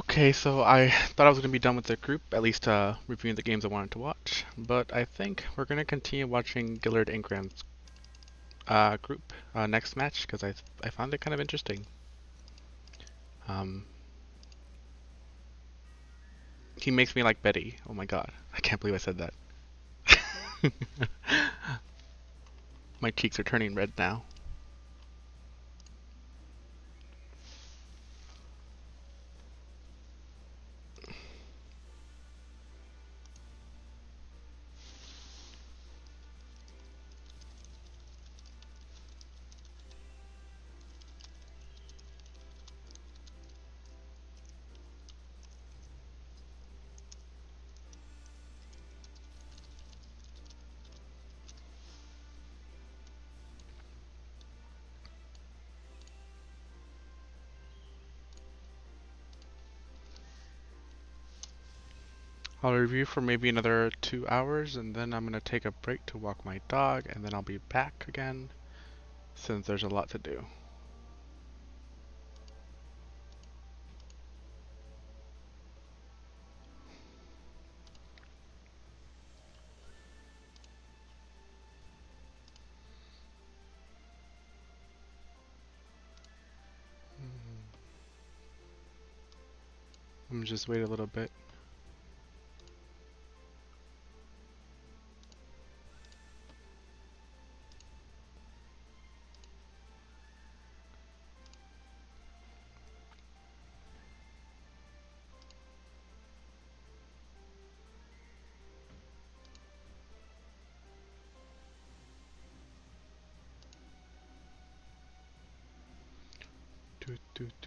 Okay, so I thought I was going to be done with the group, at least uh, reviewing the games I wanted to watch, but I think we're going to continue watching Gillard Ingram's uh, group uh, next match because I I found it kind of interesting. Um, he makes me like Betty. Oh my god, I can't believe I said that. my cheeks are turning red now. I'll review for maybe another two hours and then I'm going to take a break to walk my dog and then I'll be back again since there's a lot to do. Hmm. I'm just wait a little bit.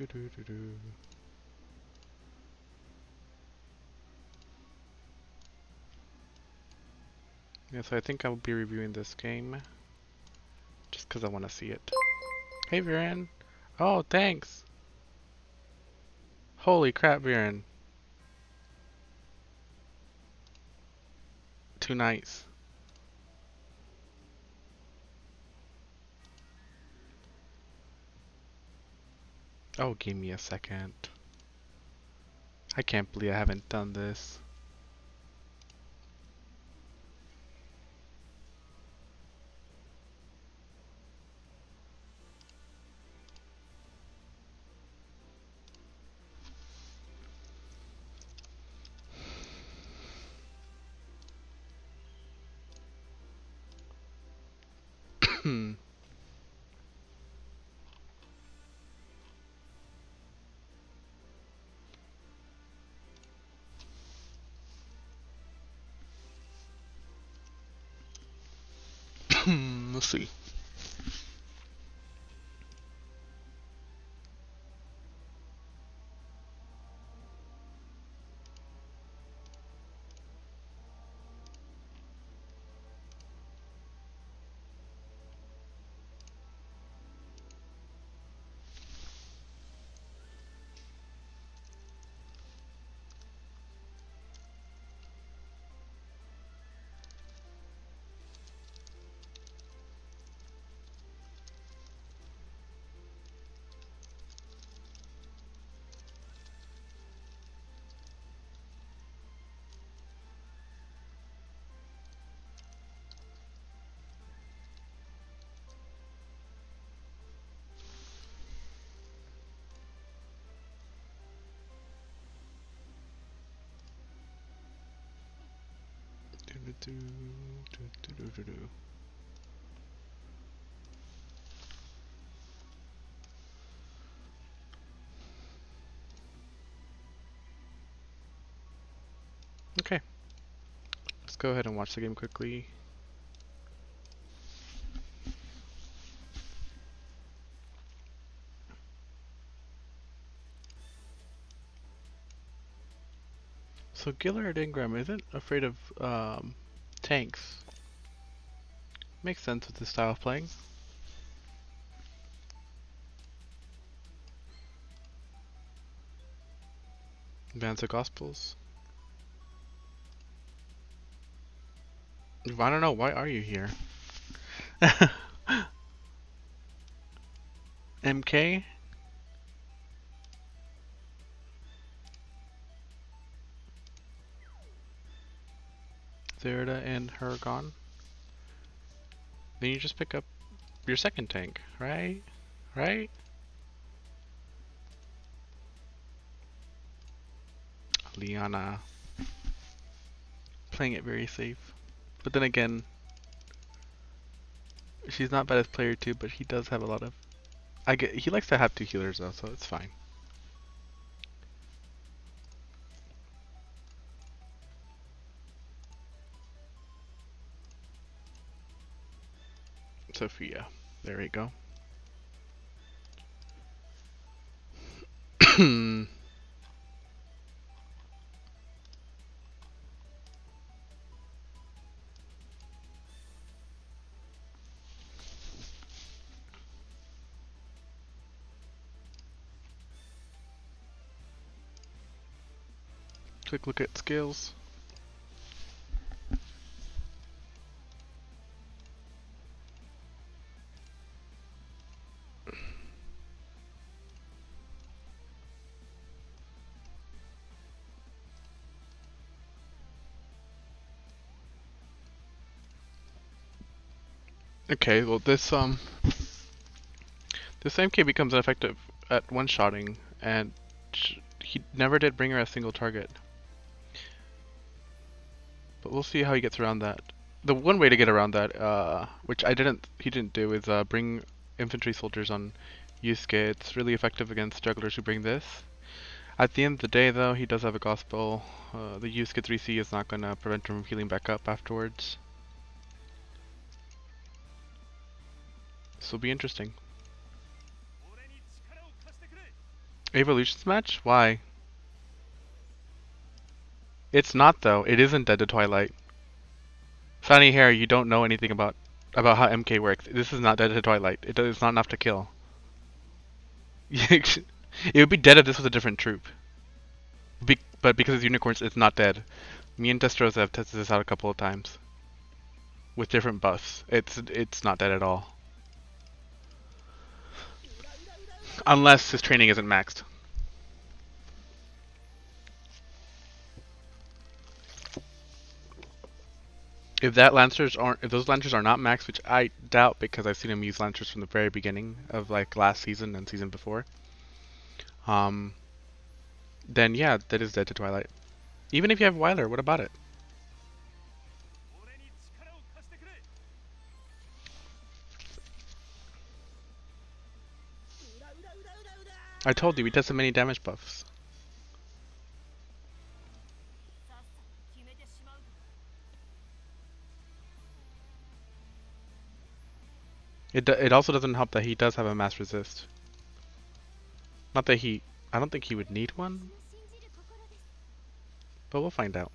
Do, do, do, do. Yeah, so I think I'll be reviewing this game just because I want to see it. Hey, Viren. Oh, thanks. Holy crap, Viren. Too nice. Oh, give me a second. I can't believe I haven't done this. Okay. Let's go ahead and watch the game quickly. So Gillard Ingram isn't afraid of um, tanks. Makes sense with this style of playing. Advance of Gospels. I don't know, why are you here? MK? Thirda and her gone. Then you just pick up your second tank, right? Right? Liana playing it very safe. But then again, she's not bad as player two, but he does have a lot of I get he likes to have two healers though, so it's fine. Sophia. There we go. Quick look at skills. Okay, well this um this MK becomes ineffective at one-shotting, and he never did bring her a single target. But we'll see how he gets around that. The one way to get around that, uh, which I didn't, he didn't do, is uh, bring infantry soldiers on Yusuke. It's really effective against jugglers who bring this. At the end of the day, though, he does have a gospel. Uh, the Yusuke 3C is not going to prevent him from healing back up afterwards. This will be interesting. Evolutions match? Why? It's not though. It isn't Dead to Twilight. Sunny Hair, you don't know anything about about how MK works. This is not Dead to Twilight. It, it's not enough to kill. it would be dead if this was a different troop. Be but because it's unicorns, it's not dead. Me and Destroza have tested this out a couple of times. With different buffs. It's it's not dead at all. Unless his training isn't maxed. If that lancers aren't, if those lancers are not maxed, which I doubt because I've seen him use lancers from the very beginning of like last season and season before, um, then yeah, that is dead to Twilight. Even if you have Weiler, what about it? I told you, we tested many damage buffs. It, it also doesn't help that he does have a mass resist. Not that he... I don't think he would need one. But we'll find out.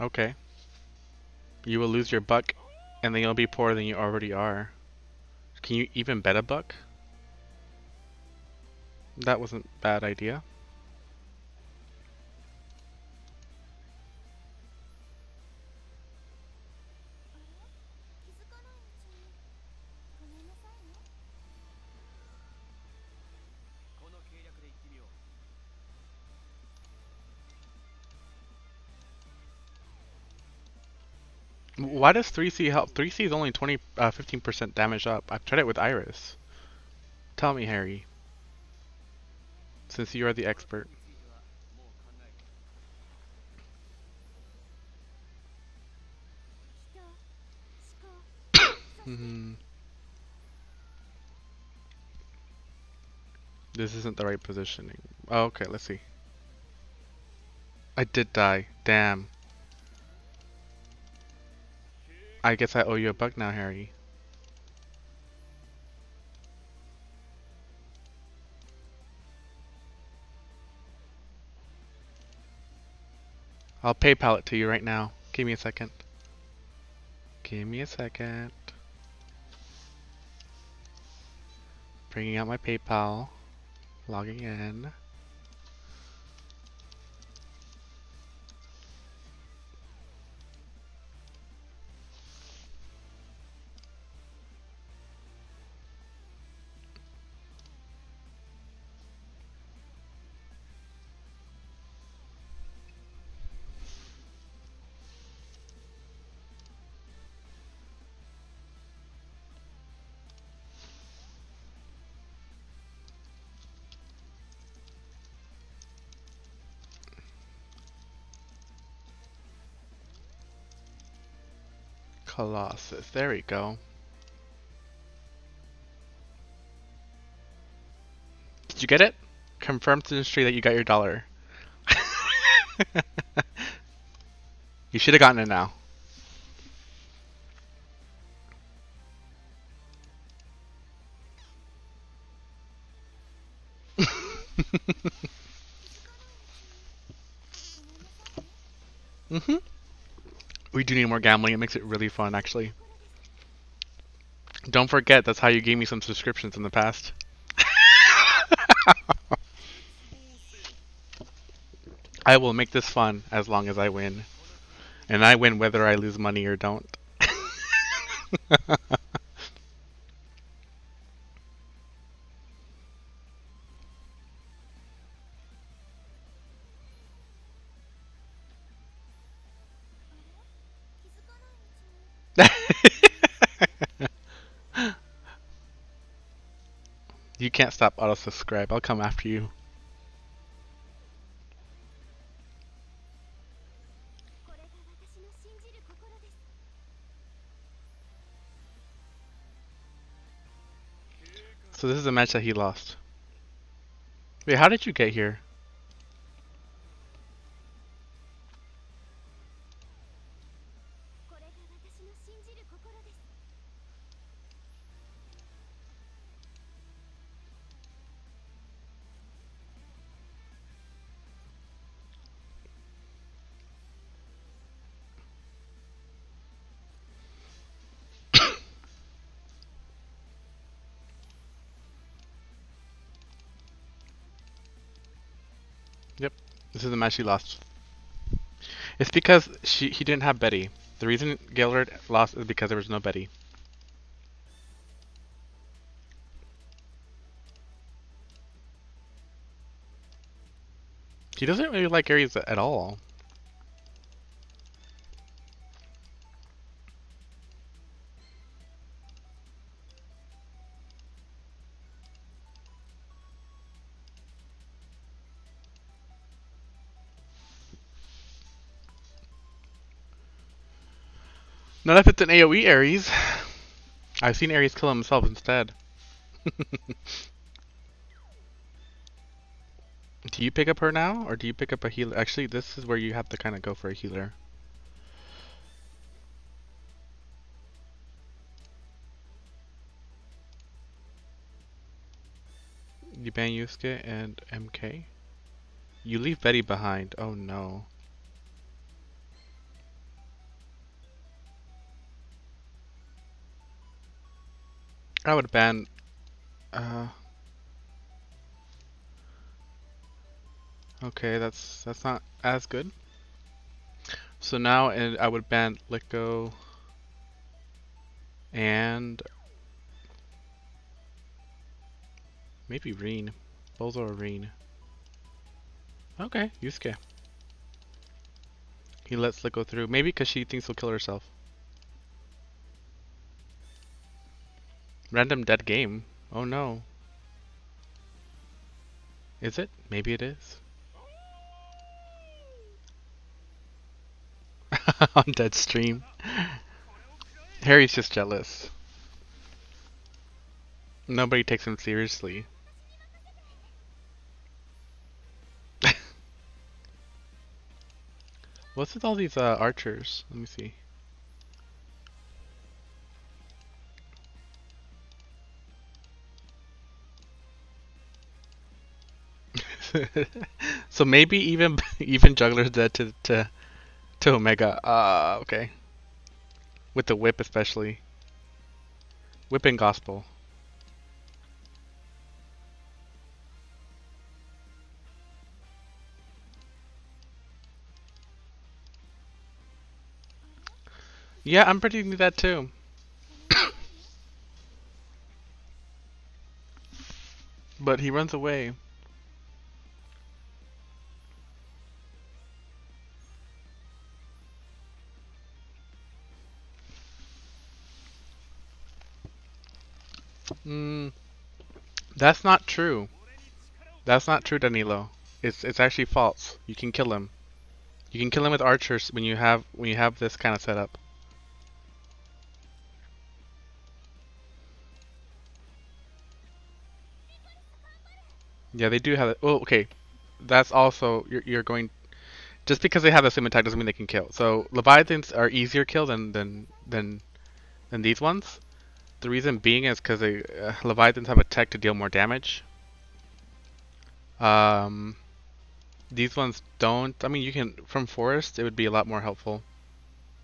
Okay. You will lose your buck, and then you'll be poorer than you already are. Can you even bet a buck? That wasn't a bad idea. Why does 3C help? 3C is only 20, 15% uh, damage up. I've tried it with Iris. Tell me, Harry. Since you are the expert. hmm. This isn't the right positioning. Oh, okay, let's see. I did die. Damn. I guess I owe you a buck now, Harry. I'll PayPal it to you right now. Give me a second. Give me a second. Bringing out my PayPal. Logging in. Colossus. There we go. Did you get it? Confirm to the industry that you got your dollar. you should have gotten it now. Need more gambling. It makes it really fun, actually. Don't forget, that's how you gave me some subscriptions in the past. I will make this fun as long as I win. And I win whether I lose money or don't. can't stop auto subscribe. I'll come after you. So this is a match that he lost. Wait, how did you get here? This is the match he lost. It's because she he didn't have Betty. The reason Gillard lost is because there was no Betty. He doesn't really like Aries at all. Not if it's an AoE Ares. I've seen Ares kill himself instead. do you pick up her now, or do you pick up a healer? Actually, this is where you have to kind of go for a healer. You ban Yusuke and MK? You leave Betty behind. Oh no. I would ban. Uh, okay, that's that's not as good. So now, and I would ban Liko and maybe Reen, Bozo or Reen. Okay, Yusuke. He lets Liko through. Maybe because she thinks he'll kill herself. Random dead game. Oh no. Is it? Maybe it is. On dead stream. Harry's just jealous. Nobody takes him seriously. What's with all these uh, archers? Let me see. so maybe even even Juggler's dead to to to Omega. Uh okay. With the whip especially. Whip and gospel. Yeah, I'm predicting that too. but he runs away. That's not true. That's not true, Danilo. It's it's actually false. You can kill him. You can kill him with archers when you have when you have this kind of setup. Yeah, they do have it. Oh, okay. That's also you're, you're going. Just because they have the same attack doesn't mean they can kill. So leviathans are easier kill than than than than these ones. The reason being is because uh, Leviathans have a tech to deal more damage. Um, these ones don't. I mean, you can from forest. It would be a lot more helpful.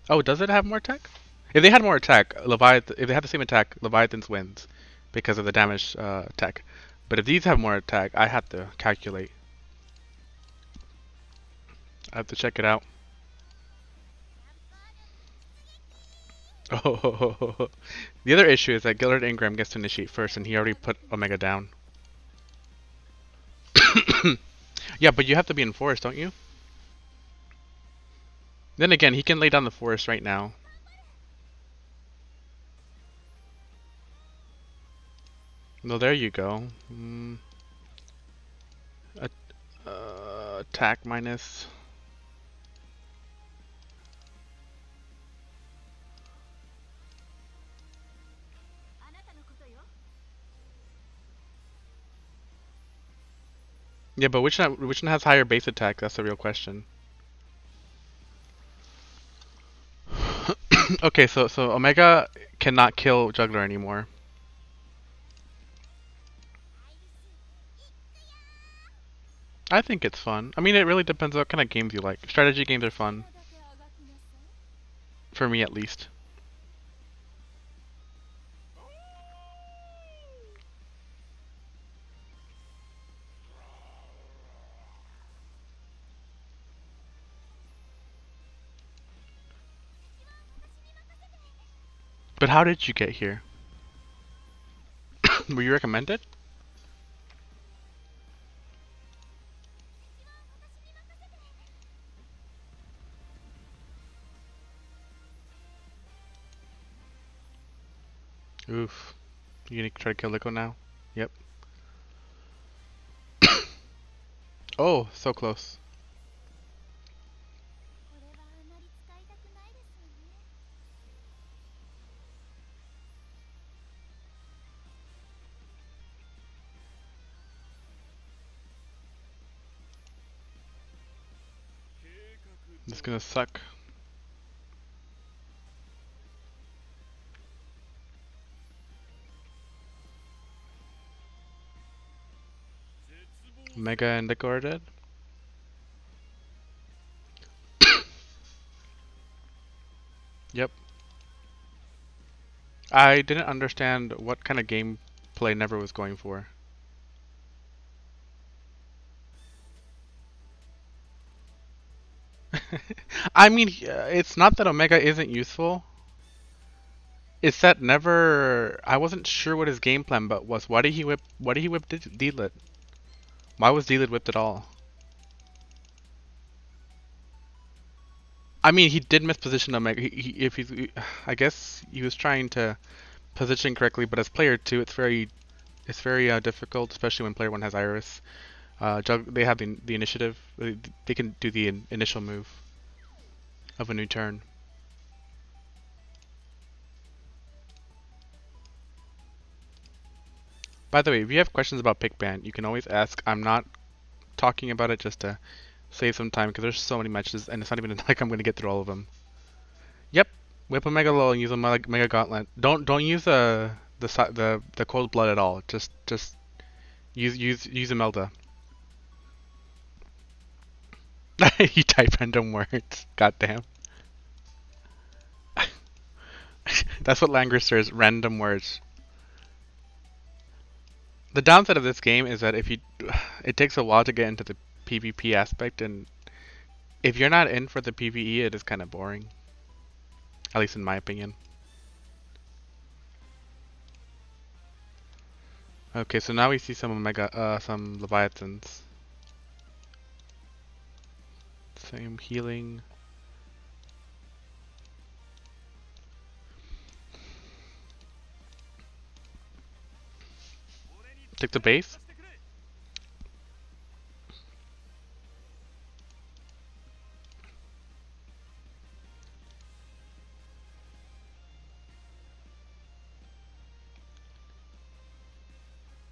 Oh, does it have more attack? If they had more attack, Leviath if they have the same attack, Leviathans wins because of the damage uh, tech. But if these have more attack, I have to calculate. I have to check it out. Oh, the other issue is that Gillard Ingram gets to initiate first, and he already put Omega down. yeah, but you have to be in forest, don't you? Then again, he can lay down the forest right now. No, there you go. Mm. uh, attack minus. Yeah, but which one, which one has higher base attack? That's the real question. okay, so so Omega cannot kill Juggler anymore. I think it's fun. I mean, it really depends on what kind of games you like. Strategy games are fun. For me, at least. But how did you get here? Were you recommended? Oof. You gonna try to kill Liko now? Yep. oh, so close. Gonna suck. Mega and Liko dead? yep. I didn't understand what kind of gameplay Never was going for. I mean, it's not that Omega isn't useful. It's that Never. I wasn't sure what his game plan, but was why did he whip? Why did he whip Deedlit? Why was Deedlit whipped at all? I mean, he did misposition Omega. He, he, if he's, I guess he was trying to position correctly, but as player two, it's very, it's very uh, difficult, especially when player one has Iris. Uh, they have the, the initiative. They can do the in, initial move of a new turn. By the way, if you have questions about pick ban, you can always ask. I'm not talking about it just to save some time because there's so many matches and it's not even like I'm going to get through all of them. Yep, whip a Mega Lull and use a Mega Gauntlet. Don't don't use uh, the the the the cold blood at all. Just just use use use a Melda. you type random words. Goddamn. That's what Langrisser is, random words. The downside of this game is that if you, it takes a while to get into the PvP aspect, and if you're not in for the PvE, it is kind of boring. At least in my opinion. Okay, so now we see some Omega, uh, some Leviathans. Same healing. Take the base.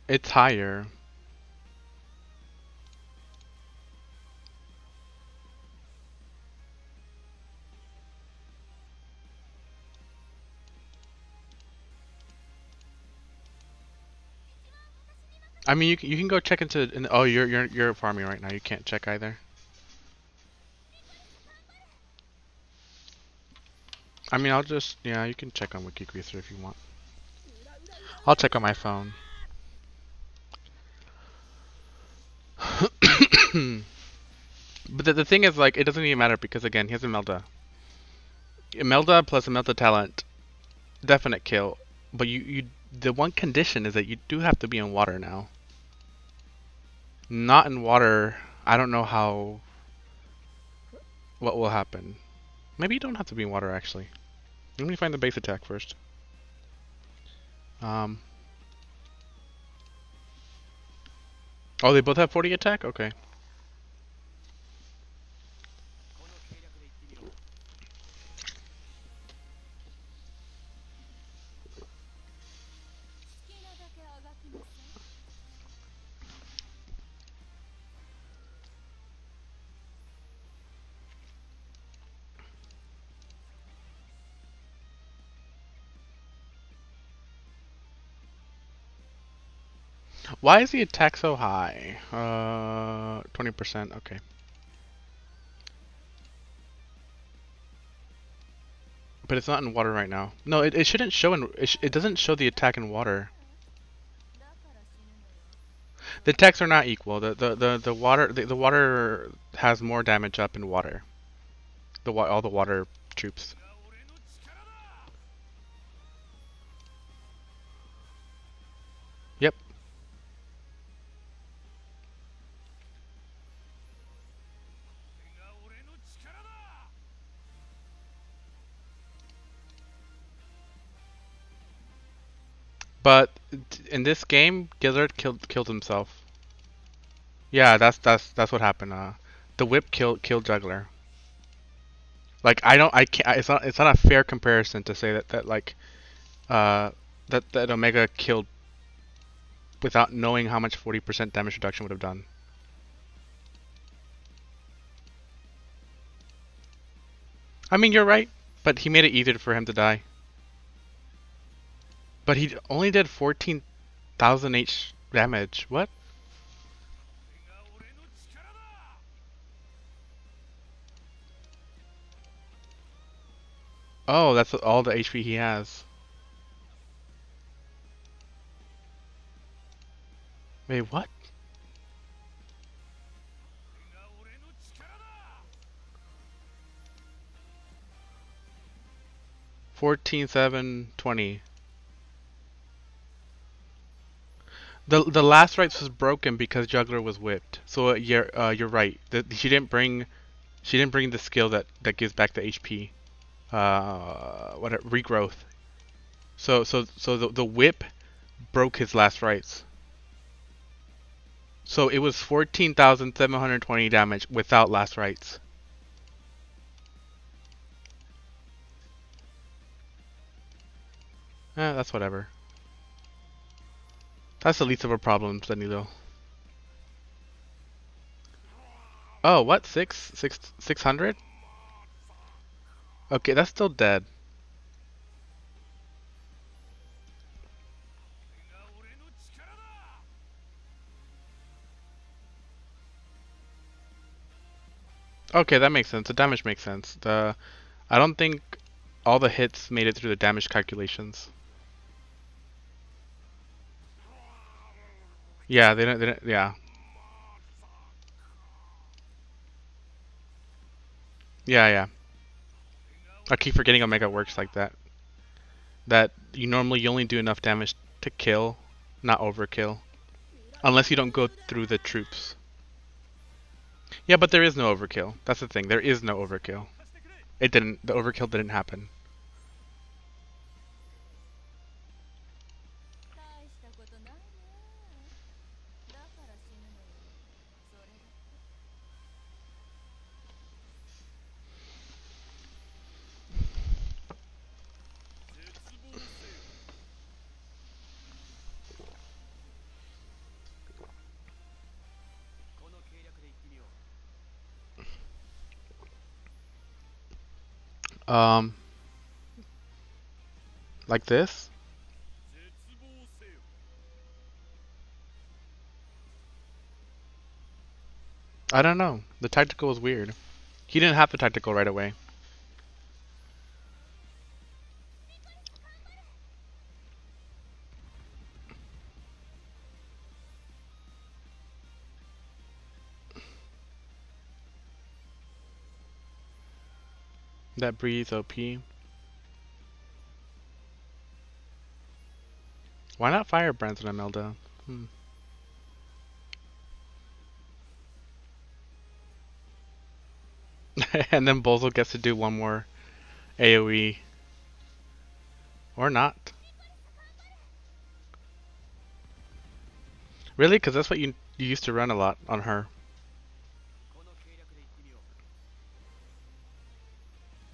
It's higher. I mean, you can, you can go check into. In, oh, you're you're you're farming right now. You can't check either. I mean, I'll just yeah. You can check on Wikigrisser if you want. I'll check on my phone. but the, the thing is, like, it doesn't even matter because again, he has Imelda. Imelda plus Imelda talent, definite kill. But you you the one condition is that you do have to be in water now. Not in water, I don't know how what will happen. Maybe you don't have to be in water actually. Let me find the base attack first. Um. Oh, they both have 40 attack? Okay. Why is the attack so high? Uh, 20%, okay. But it's not in water right now. No, it, it shouldn't show in, it, sh it doesn't show the attack in water. The attacks are not equal. The the the, the water the, the water has more damage up in water. The all the water troops. But in this game, Gillard killed killed himself. Yeah, that's that's that's what happened. Uh, the whip killed killed Juggler. Like I don't I can't it's not it's not a fair comparison to say that that like uh that that Omega killed without knowing how much 40% damage reduction would have done. I mean, you're right, but he made it easier for him to die. But he only did 14,000 H damage. What? Oh, that's all the HP he has. Wait, what? Fourteen, seven, twenty. The the last rites was broken because Juggler was whipped. So uh, you're uh, you're right. The, she didn't bring she didn't bring the skill that that gives back the HP. Uh, what regrowth. So so so the the whip broke his last rites. So it was 14,720 damage without last rites. Eh, that's whatever. That's the least of our problems, Danilo. Oh, what? Six? Six? Six hundred? Okay, that's still dead. Okay, that makes sense. The damage makes sense. The I don't think all the hits made it through the damage calculations. Yeah, they don't. They don't yeah. Yeah, yeah. I keep forgetting Omega works like that. That you normally you only do enough damage to kill, not overkill. Unless you don't go through the troops. Yeah, but there is no overkill. That's the thing. There is no overkill. It didn't. The overkill didn't happen. um, like this. I don't know. The tactical was weird. He didn't have the tactical right away. That breeze OP. Why not Firebrands and Imelda? Hmm. and then Bozo gets to do one more AoE. Or not. Really? Because that's what you, you used to run a lot on her.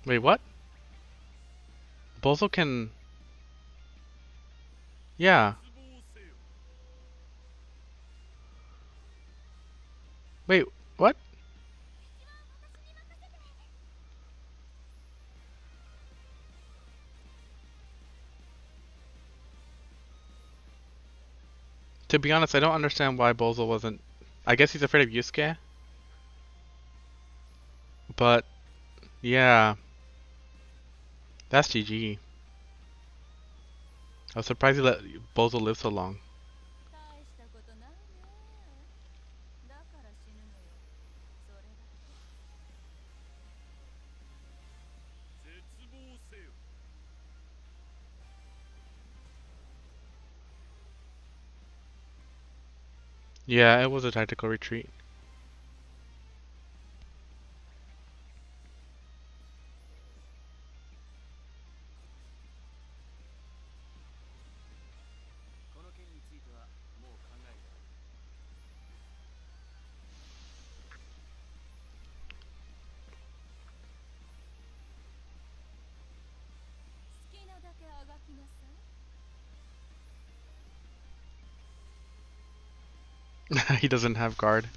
Wait, what? Bozo can... Yeah. Wait, what? To be honest, I don't understand why Bozo wasn't... I guess he's afraid of Yusuke? But, yeah. That's GG. I was surprised he let Bozo live so long. Yeah, it was a tactical retreat. he doesn't have guard.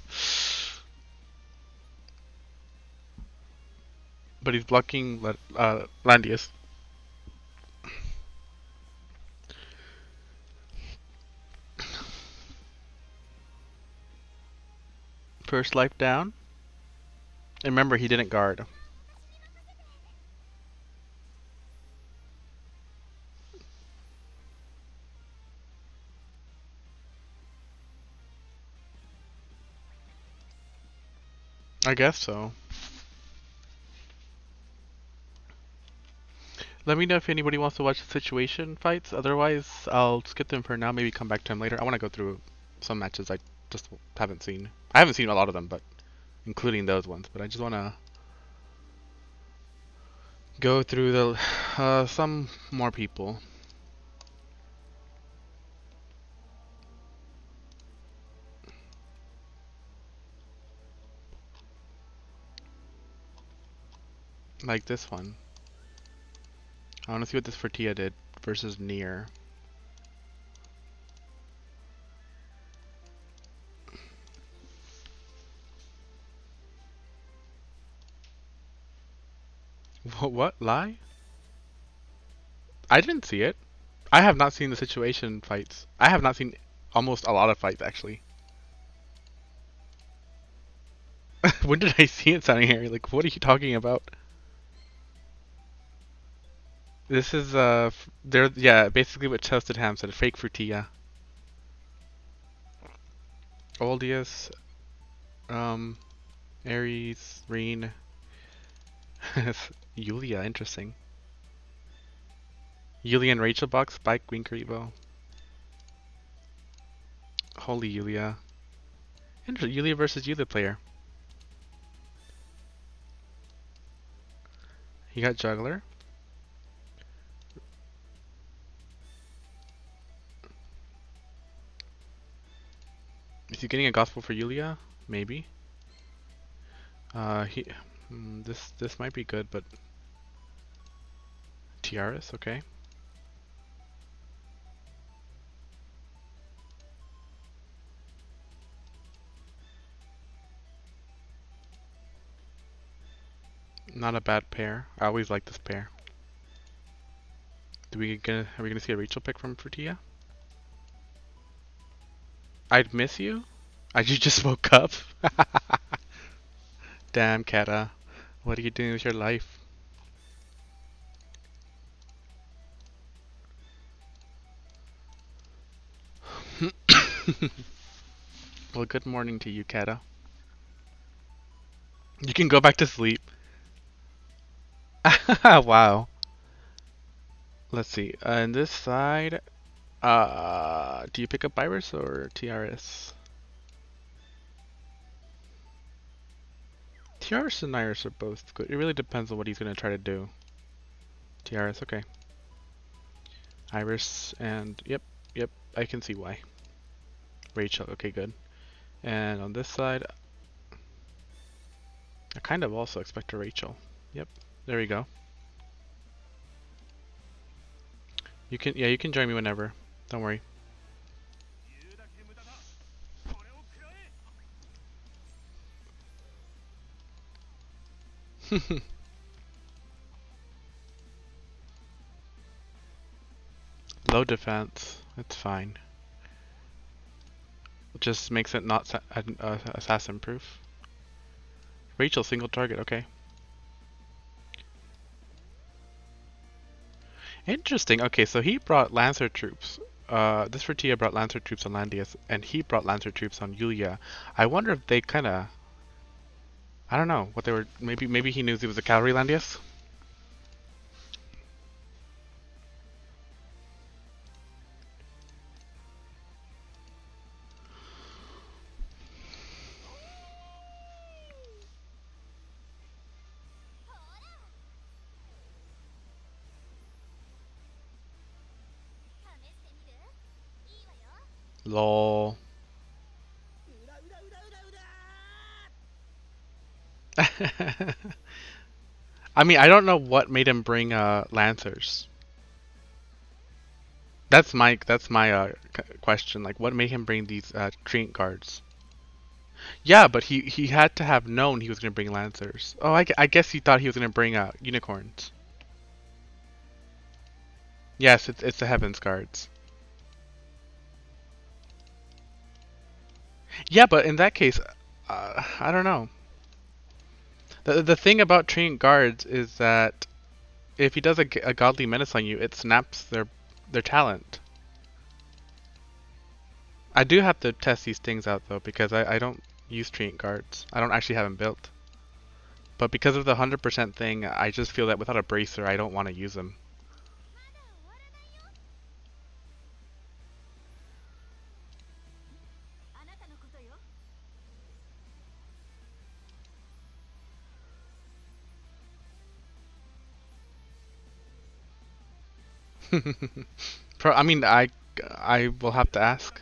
But he's blocking uh, Landius. First life down. And remember, he didn't guard. I guess so. Let me know if anybody wants to watch the situation fights. Otherwise, I'll skip them for now. Maybe come back to them later. I want to go through some matches I just haven't seen. I haven't seen a lot of them, but including those ones. But I just want to go through the uh, some more people. Like this one. I want to see what this Fertia did versus Near. What, what? Lie? I didn't see it. I have not seen the situation fights. I have not seen almost a lot of fights, actually. when did I see it sounding here? Like, what are you talking about? This is uh, they're yeah, basically what Toasted Ham said, fake frutilla. Oldius, um, Aries, Reen, Yulia, interesting. Yulia and Rachel box, Spike, Winker Evo. Holy Yulia. Interesting, Yulia versus Yulia player. He got Juggler. Is he getting a gospel for Yulia? Maybe. Uh, he, mm, this this might be good, but Tiaris, okay. Not a bad pair. I always like this pair. Do we gonna are we gonna see a Rachel pick from Fertia? I'd miss you? I you just woke up? Damn, Kata. What are you doing with your life? well, good morning to you, Kata. You can go back to sleep. wow. Let's see. On uh, this side, uh, do you pick up Iris or TRS? TRS and Iris are both good. It really depends on what he's going to try to do. TRS, okay. Iris and, yep, yep, I can see why. Rachel, okay, good. And on this side, I kind of also expect a Rachel. Yep, there we go. You can, yeah, you can join me whenever. Don't worry. Low defense. It's fine. Just makes it not uh, assassin proof. Rachel single target, okay. Interesting. Okay, so he brought Lancer troops. Uh, this Fertia brought Lancer troops on Landius, and he brought Lancer troops on Yulia. I wonder if they kind of I don't know what they were. Maybe maybe he knew he was a cavalry Landius. Lol. I mean, I don't know what made him bring uh, Lancers. That's my that's my uh, question. Like, what made him bring these uh, Treant guards? Yeah, but he he had to have known he was gonna bring Lancers. Oh, I, I guess he thought he was gonna bring uh, unicorns. Yes, it's it's the Heavens guards. Yeah, but in that case, uh, I don't know. The the thing about Treant guards is that if he does a, a godly menace on you, it snaps their their talent. I do have to test these things out though because I, I don't use Treant guards. I don't actually have them built. But because of the 100% thing, I just feel that without a bracer, I don't want to use them. I mean, I I will have to ask.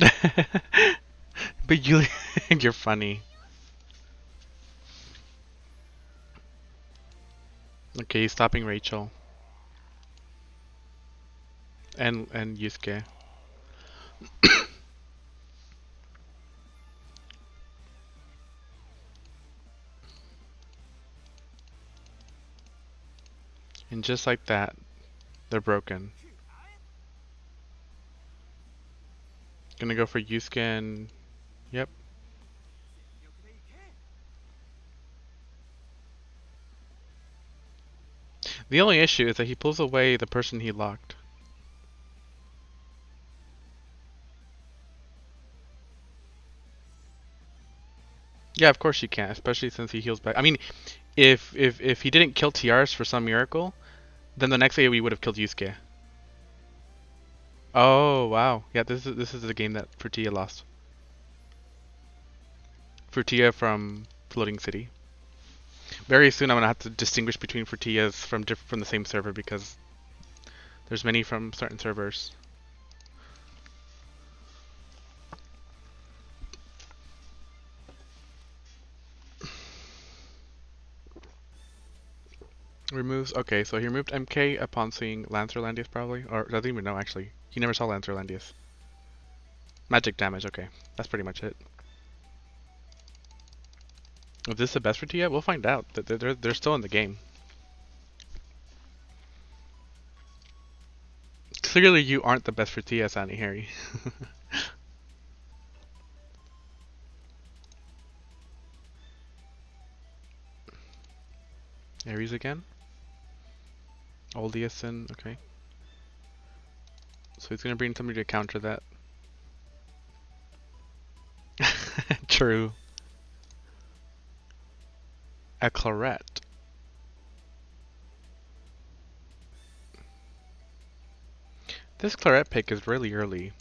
but you, you're funny. Okay, stopping Rachel. And and Yusuke. and just like that, they're broken. Gonna go for Yusuke and... The only issue is that he pulls away the person he locked. Yeah, of course you can, especially since he heals back. I mean, if if if he didn't kill TRs for some miracle, then the next AoE would have killed Yusuke. Oh wow, yeah, this is this is the game that Fertia lost. Fertia from Floating City. Very soon I'm gonna have to distinguish between Fertias from from the same server because there's many from certain servers. Removes. Okay, so he removed MK upon seeing Lancer Landius, probably, or doesn't even know actually. He never saw Lancer Landius. Magic damage, okay. That's pretty much it. Is this the best for Tia? We'll find out. They're, they're, they're still in the game. Clearly you aren't the best for Tia, Sandy Harry. Aries again? Oldiason, okay. So he's gonna bring somebody to counter that. True. A claret. This claret pick is really early.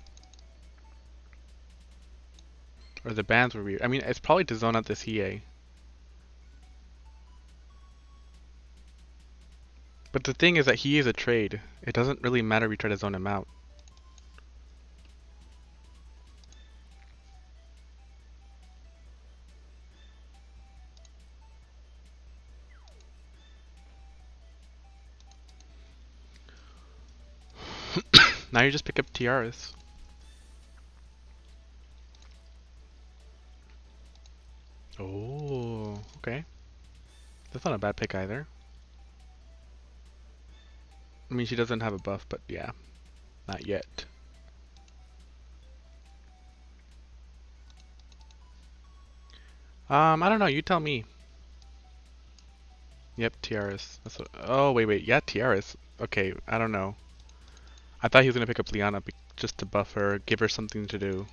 Or the bands were weird. I mean, it's probably to zone out this EA. But the thing is that he is a trade. It doesn't really matter if we try to zone him out. Now you just pick up Tiaris. Oh, okay. That's not a bad pick either. I mean, she doesn't have a buff, but yeah, not yet. Um, I don't know. You tell me. Yep, Tiaris. That's what, oh, wait, wait. Yeah, Tiaris. Okay, I don't know. I thought he was going to pick up Liana just to buff her, give her something to do.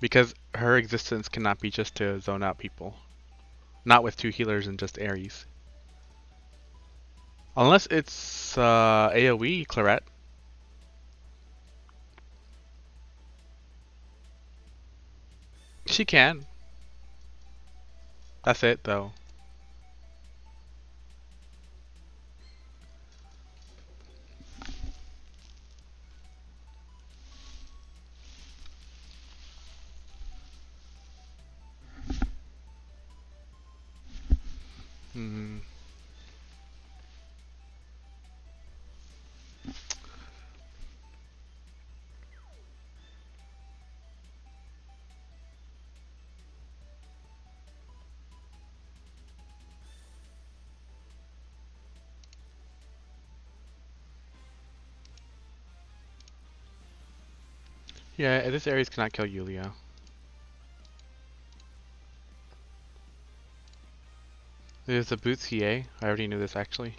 Because her existence cannot be just to zone out people. Not with two healers and just Ares. Unless it's uh, AoE claret. She can. That's it though. Hmm. Yeah, this Ares cannot kill Yulia. There's a Boots EA. I already knew this actually.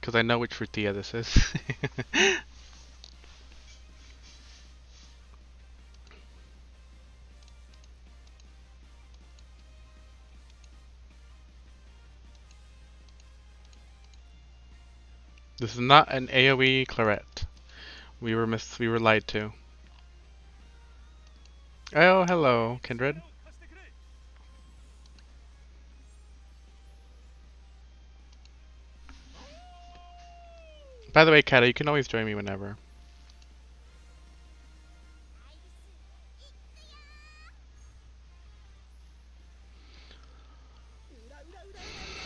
Because I know which Frutia this is. this is not an AoE claret. We were mis we were lied to. Oh, hello, Kindred. By the way, Kata, you can always join me whenever.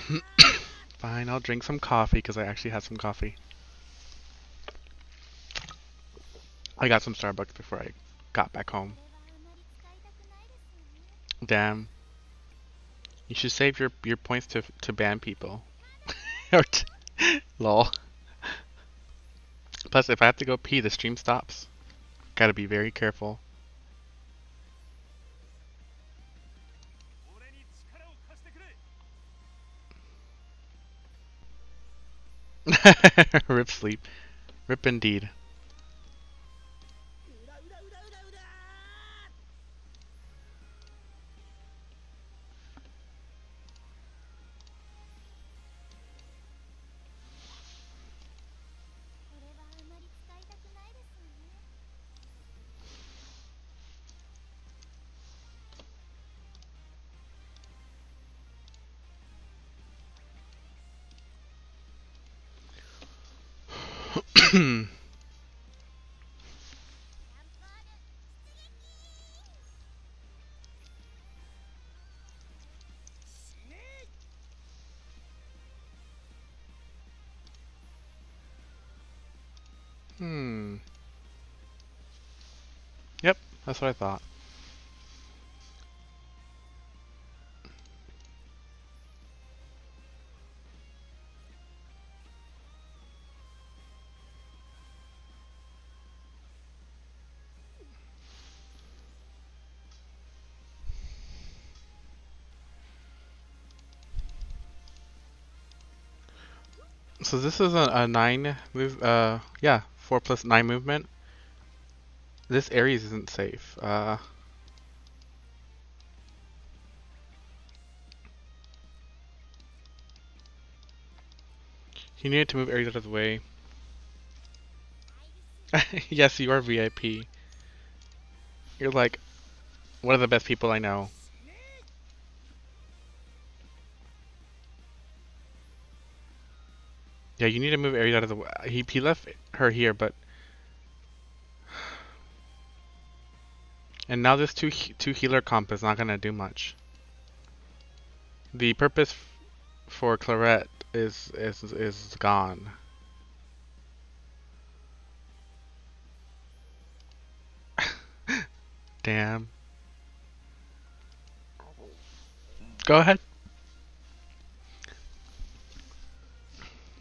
Fine, I'll drink some coffee because I actually had some coffee. I got some Starbucks before I got back home. Damn. You should save your your points to to ban people. Lol. Plus, if I have to go pee, the stream stops. Gotta be very careful. Rip sleep. Rip indeed. Hmm. Yep, that's what I thought. So this is a, a nine move. Uh, yeah, four plus nine movement. This Ares isn't safe. Uh, you needed to move Ares out of the way. yes, you are VIP. You're like one of the best people I know. Yeah, you need to move Ares out of the way. He, he left her here, but... And now this two, two healer comp is not going to do much. The purpose for Claret is, is, is gone. Damn. Go ahead.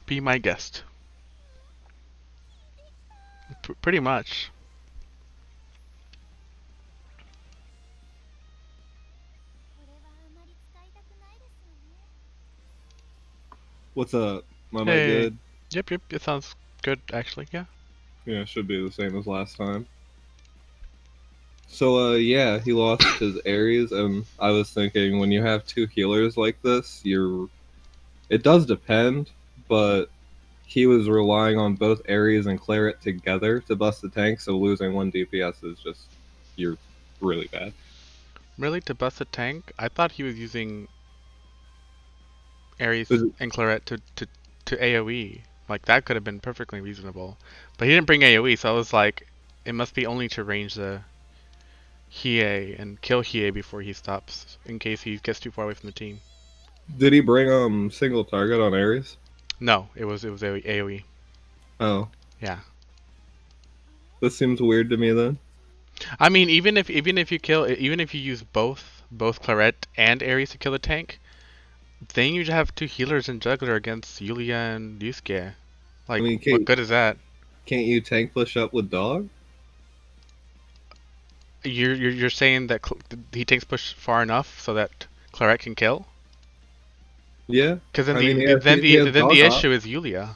Be my guest. P pretty much. What's up? Am Hey. I good? Yep, yep, it sounds good actually, yeah. Yeah, it should be the same as last time. So, uh, yeah, he lost his Ares, and I was thinking when you have two healers like this, you're. It does depend, but he was relying on both Ares and Claret together to bust the tank, so losing one DPS is just. You're really bad. Really, to bust a tank? I thought he was using Ares it- and Claret to, to, to AoE. Like, that could have been perfectly reasonable. But he didn't bring AoE, so I was like, it must be only to range the Hiei and kill Hiei before he stops, in case he gets too far away from the team. Did he bring um single target on Ares? No, it was it was AoE. Oh. Yeah. This seems weird to me then. I mean, even if even if you kill even if you use both both Claret and Ares to kill the tank, then you have two healers and juggler against Yulia and Yusuke. Like, I mean, what good is that? Can't you tank push up with dog? You're you're, you're saying that he takes push far enough so that Claret can kill? Yeah. Because then I the mean, has- then he- he the then the issue is Yulia.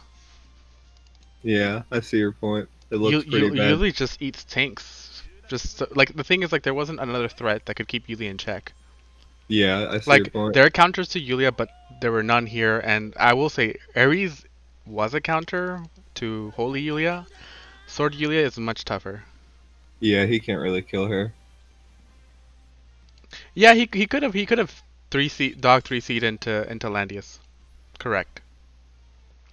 Yeah, I see your point. It Yu- looks pretty Yu- bad. Yulia just eats tanks. Just so, like the thing is like there wasn't another threat that could keep Yulia in check. Yeah, I see like your point. there are counters to Yulia, but there were none here. And I will say Ares was a counter to Holy Yulia. Sword Yulia is much tougher. Yeah, he can't really kill her. Yeah, he he could have he could have three seat dog three seat into into Landius. Correct.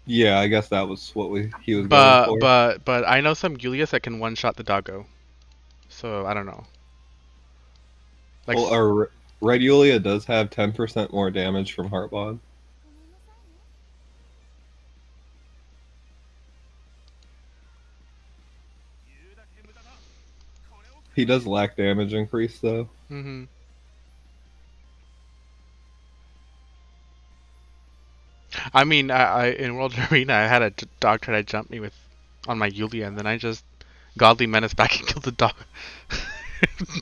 Yeah, I guess that was what we he was But going for. but but I know some Julius that can one shot the doggo. So I don't know. Like well, our Red Yulia does have 10% more damage from Heartbond. He does lack damage increase though. hmm I mean, I, I in World Arena, I had a dog try to jump me with on my Yulia, and then I just godly menace back and killed the dog.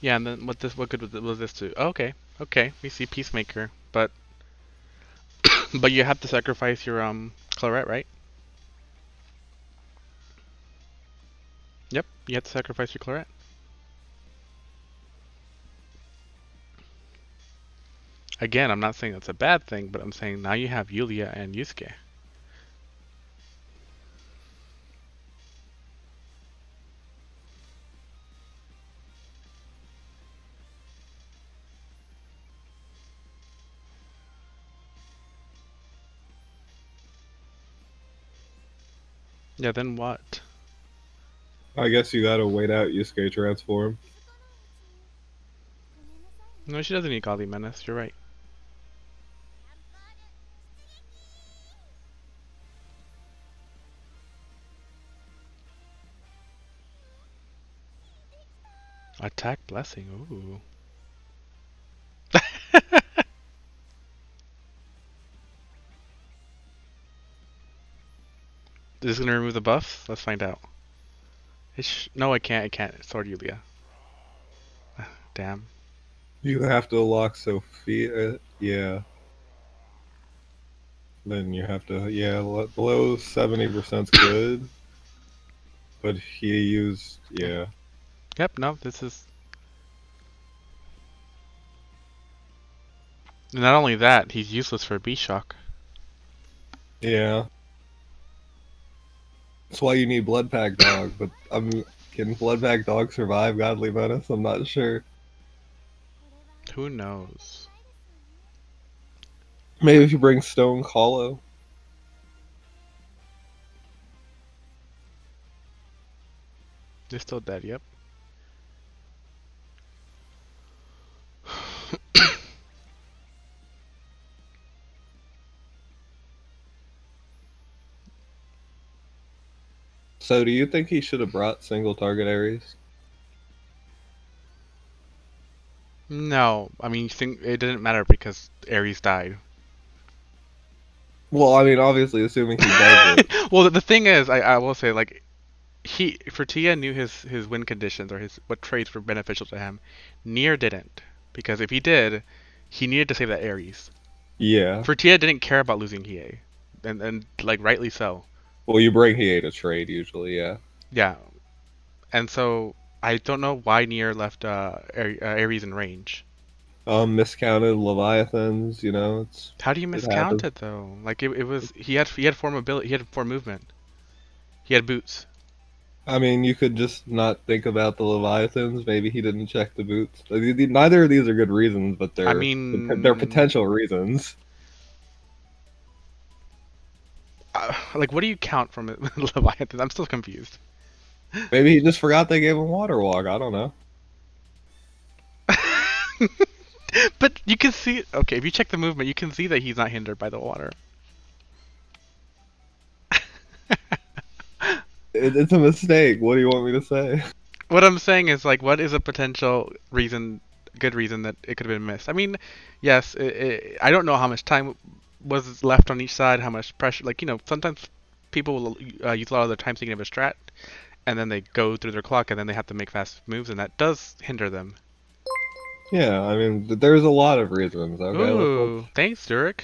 yeah, and then what this what good was, this to? Oh, okay, okay, we see Peacemaker, but but you have to sacrifice your um Claret, right? You have to sacrifice your Claret. Again, I'm not saying that's a bad thing, but I'm saying now you have Yulia and Yusuke. Yeah, then what? I guess you gotta wait out Yusuke transform. No, she doesn't need Godly Menace. You're right. Attack Blessing. Ooh. This Is gonna remove the buffs? Let's find out. It's no, I can't. I can't. Sword Yulia. Damn. You have to lock Sophia. Yeah. Then you have to, yeah, below 70% is good. But he used, yeah. Yep. No, this is. Not only that, he's useless for B shock. Yeah. That's why you need Blood Pack Dog, but I'm can Blood Pack Dog survive Godly Menace? I'm not sure. Who knows? Maybe if you bring Stone Hollow. They're still dead. Yep. So do you think he should have brought single target Ares? No, I mean, you think it didn't matter because Ares died. Well, I mean, obviously, assuming he it. well, the, the thing is, I, I will say, like, he Fertia knew his his win conditions or his what traits were beneficial to him. Nier didn't because if he did, he needed to save that Ares. Yeah. Fertia didn't care about losing Hiei, and and like rightly so. Well, you bring to trade usually, yeah. Yeah, and so I don't know why Nier left uh, uh, Ares in range. Um, miscounted Leviathans, you know, it's How do you miscount happens. it though? Like it, it was he had he had four mobility, he had four movement, he had boots. I mean, you could just not think about the Leviathans. Maybe he didn't check the boots. Like, the- the- Neither of these are good reasons, but they're I mean- they're potential reasons. Uh, like what do you count from it, Leviathan? I'm still confused. Maybe he just forgot they gave him water walk. I don't know. but you can see okay if you check the movement, you can see that he's not hindered by the water. It, it's a mistake. What do you want me to say? What I'm saying is like, what is a potential reason, good reason that it could have been missed? I mean, yes, it, it, I don't know how much time was left on each side, how much pressure. Like you know, sometimes people will uh, use a lot of their time thinking of a strat, and then they go through their clock, and then they have to make fast moves, and that does hinder them. Yeah, I mean, there's a lot of reasons. Okay, let's- Ooh, thanks, Durek.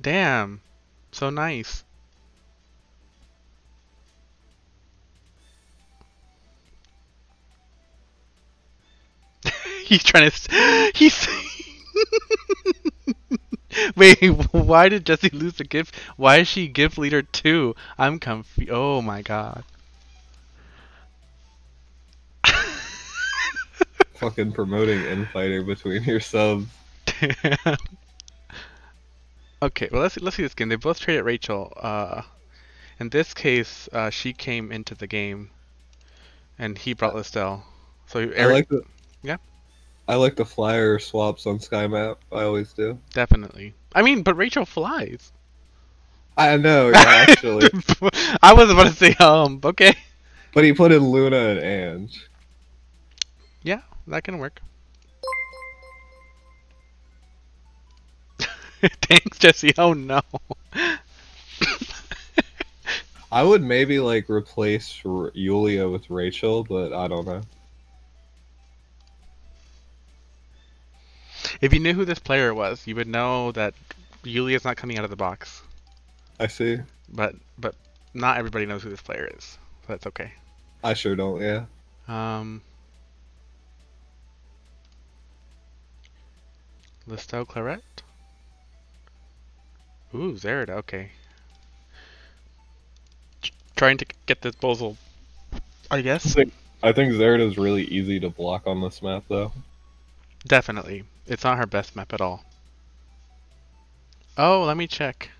Damn, so nice. he's trying to. He's. Wait, why did Jesse lose the gift? Why is she gift leader too? I'm confused. Oh my god. fucking promoting infighting between your subs. Damn. Okay, well let's let's see this game. They both traded Rachel. Uh, in this case, uh, she came into the game, and he brought Listel. So I Eric, like the Yeah. I like the flyer swaps on Sky Map. I always do. definitely. I mean, but Rachel flies. I know, yeah, actually. I was about to say um. Okay, but he put in Luna and Ange. yeah, that can work. Thanks, Jesse. Oh no. I would maybe like replace R- Yulia with Rachel, but I don't know. If you knew who this player was, you would know that Yulia's not coming out of the box. I see. But but not everybody knows who this player is. So that's okay. I sure don't. Yeah. Um Listo Claret? Ooh, Zerida, okay. Trying to get this Bozel. I guess. I think Zerida's really easy to block on this map, though. Definitely. It's not her best map at all. Oh, let me check.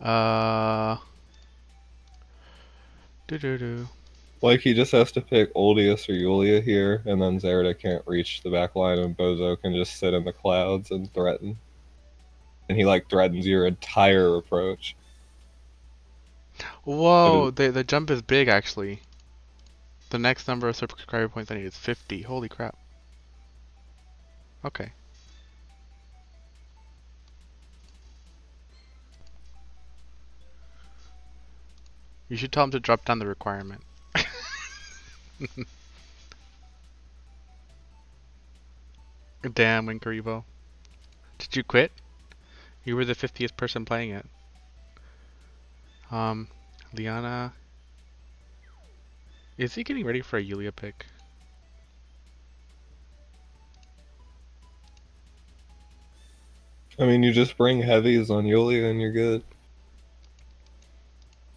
Uh. Doo doo. Like he just has to pick Oldius or Yulia here, and then Zerida can't reach the back line, and Bozo can just sit in the clouds and threaten. And he like threatens your entire approach. Whoa, the the jump is big actually. The next number of subscriber points I need is 50. Holy crap. Okay. You should tell him to drop down the requirement. Damn, Winkarivo. Did you quit? You were the 50th person playing it. Um, Liana. Is he getting ready for a Yulia pick? I mean, you just bring heavies on Yulia and you're good.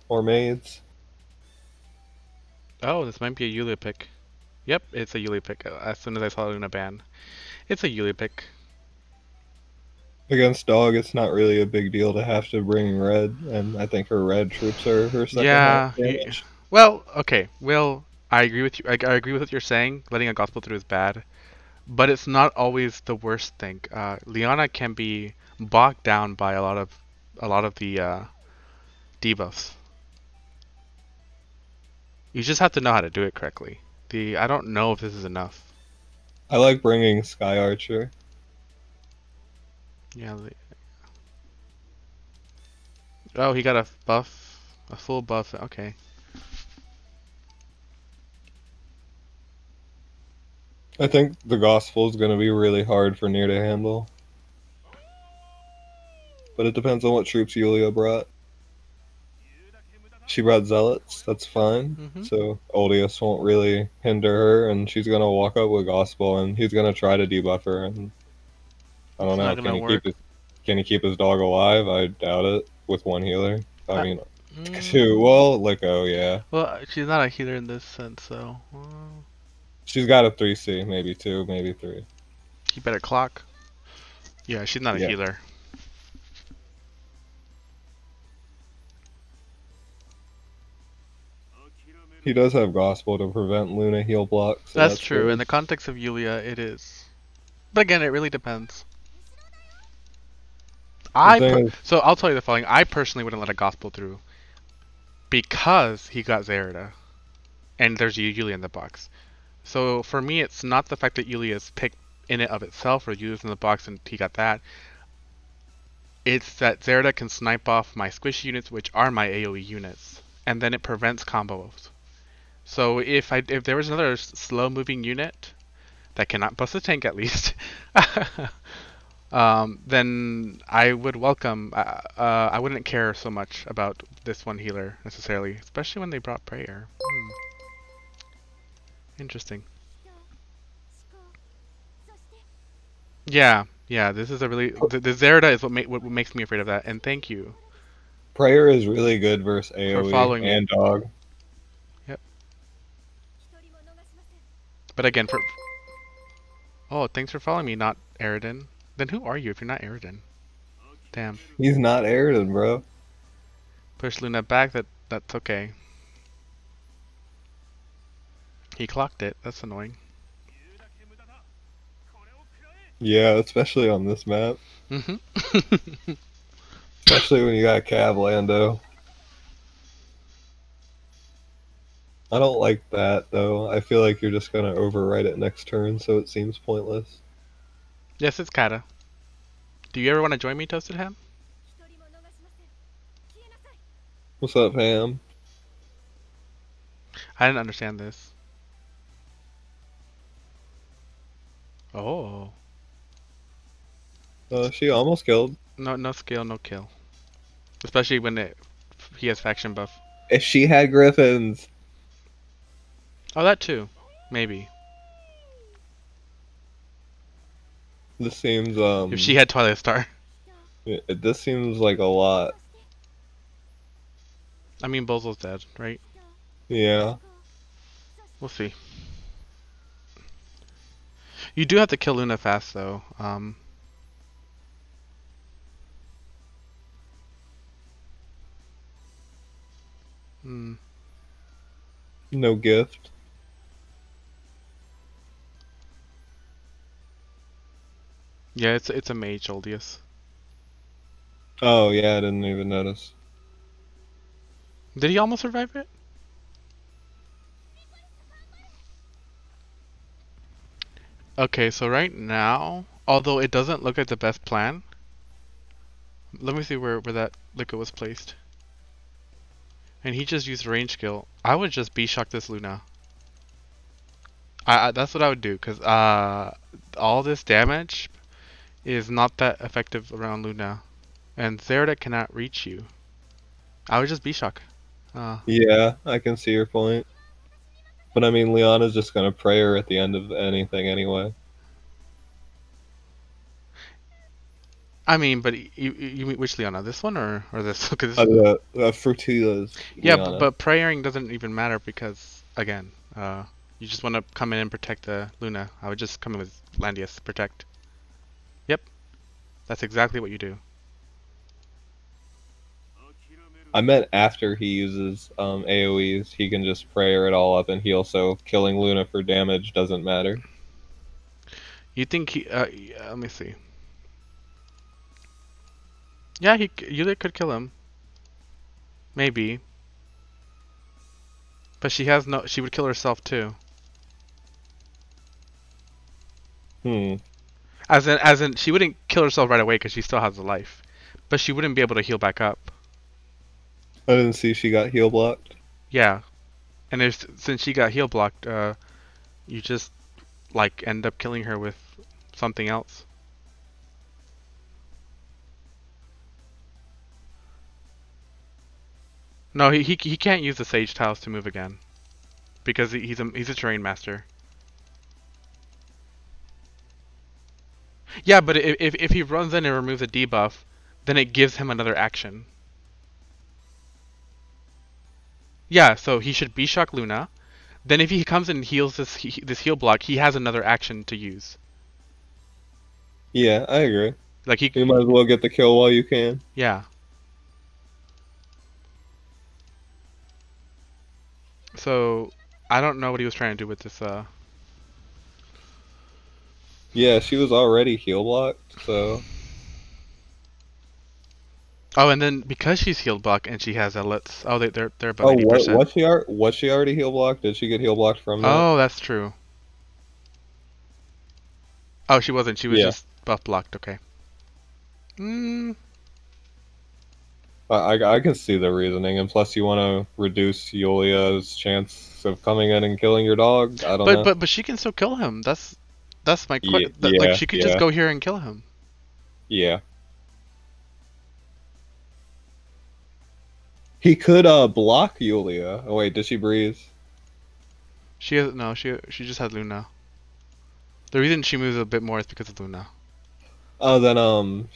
Or maids. Oh, this might be a Yulia pick. Yep, it's a Yulia pick. uh, As soon as I saw Luna ban. It's a Yulia pick. Against Dog, it's not really a big deal to have to bring red, and I think her red troops are her second Yeah. Well, okay. Well, I agree with you. I, I agree with what you're saying. Letting a gospel through is bad, but it's not always the worst thing. Uh, Liana can be bogged down by a lot of a lot of the uh, debuffs. You just have to know how to do it correctly. The I don't know if this is enough. I like bringing Sky Archer. Yeah. Oh, he got a buff, a full buff. Okay. I think the Gospel is going to be really hard for Near to handle. But it depends on what troops Yulia brought. She brought Zealots, that's fine. Mhm. So Oldius won't really hinder her, and she's going to walk up with Gospel, and he's going to try to debuff her. And I don't It's know, can he, work. keep his, can he keep his dog alive? I doubt it with one healer. I Uh, mean, Mm, two. Well, like, oh, yeah. Well, she's not a healer in this sense, so well, She's got a 3C, maybe two, maybe three. he better clock. Yeah, she's not a Yeah. healer. He does have Gospel to prevent Luna heal blocks. so that's, true. good. In the context of Yulia, it is. But again, it really depends. I so I'll tell you the following. I personally wouldn't let a gospel through because he got Zerida, and there's Yulia in the box. So for me, it's not the fact that Yulia is picked in it of itself or used in the box and he got that. It's that Zerida can snipe off my squish units, which are my AOE units, and then it prevents combos. So if I if there was another slow moving unit that cannot bust a tank at least, um, then I would welcome. Uh, uh, I wouldn't care so much about this one healer necessarily, especially when they brought prayer. Hmm. Interesting. Yeah, yeah. This is a really the, the Zerida is what, ma- what makes me afraid of that. And thank you. Prayer is really good versus AoE following me. and dog. Yep. But again, for oh, thanks for following me, not Eridan. Then who are you if you're not Eridan? Damn. He's not Aridin, bro. Push Luna back. That that's okay. He clocked it. That's annoying. Yeah, especially on this map. Mm-hmm. Especially when you got Cav Lando. I don't like that though. I feel like you're just gonna overwrite it next turn, so it seems pointless. yes, it's Kata. Do you ever want to join me, Toasted Ham? What's up, Ham? I didn't understand this. Oh. Uh, she almost killed. No, no skill, no kill. Especially when it, he has faction buff. If she had Griffins, Oh, that too. Maybe. this seems um. If she had Twilight Star. it- this seems like a lot. I mean, Bozel's dead, right? Yeah. We'll see. You do have to kill Luna fast, though. Um, hmm. No gift. Yeah, it's it's a mage, Oldius. Oh yeah, I didn't even notice. Did he almost survive it? Okay, so right now, although it doesn't look like the best plan, let me see where, where that liquid was placed. And he just used range skill. I would just B-shock this Luna. I, I, that's what I would do, because uh, all this damage is not that effective around Luna. And Zerida cannot reach you. I would just B-shock. Uh, Yeah, I can see your point. But I mean, Liana's just gonna pray her at the end of anything anyway. I mean, but you, you mean which Liana? This one or, or this? 'Cause this Uh, the, uh, Frutilla's Yeah, Liana. but, but praying doesn't even matter because again, uh, you just want to come in and protect the Luna. I would just come in with Landius protect. Yep, that's exactly what you do. I meant after he uses um, AoEs, he can just prayer it all up and heal, so killing Luna for damage doesn't matter. You think he? Uh, yeah, let me see. Yeah, he you could kill him. Maybe. But she has no. She would kill herself too. Hmm. As in, as in, she wouldn't kill herself right away because she still has a life, but she wouldn't be able to heal back up. I didn't see she got heal blocked. Yeah, and if since she got heal blocked, uh, you just like end up killing her with something else. No, he he he can't use the sage tiles to move again, because he, he's a he's a terrain master. Yeah, but if if he runs in and removes a debuff, then it gives him another action. Yeah, so he should B-Shock Luna. Then if he comes and heals this he, this heal block, he has another action to use. Yeah, I agree. Like he, You might as well get the kill while you can. yeah. So I don't know what he was trying to do with this. Uh, Yeah, she was already heal blocked, so oh, and then because she's healed block and she has Elits, oh, they, they're they're about Oh, eighty what, percent. was she ar- was she already heal blocked? Did she get heal blocked from that? Oh, that's true. Oh, she wasn't. She was Yeah. just buff blocked. Okay. Mm, I, I I can see the reasoning, and plus you want to reduce Yulia's chance of coming in and killing your dog. I don't but know. but but she can still kill him. That's that's my question. like yeah, she could yeah. just go here and kill him. Yeah. He could uh block Yulia. Oh wait, does she breathe? She has no. She she just has Luna. The reason she moves a bit more is because of Luna. Oh, then um,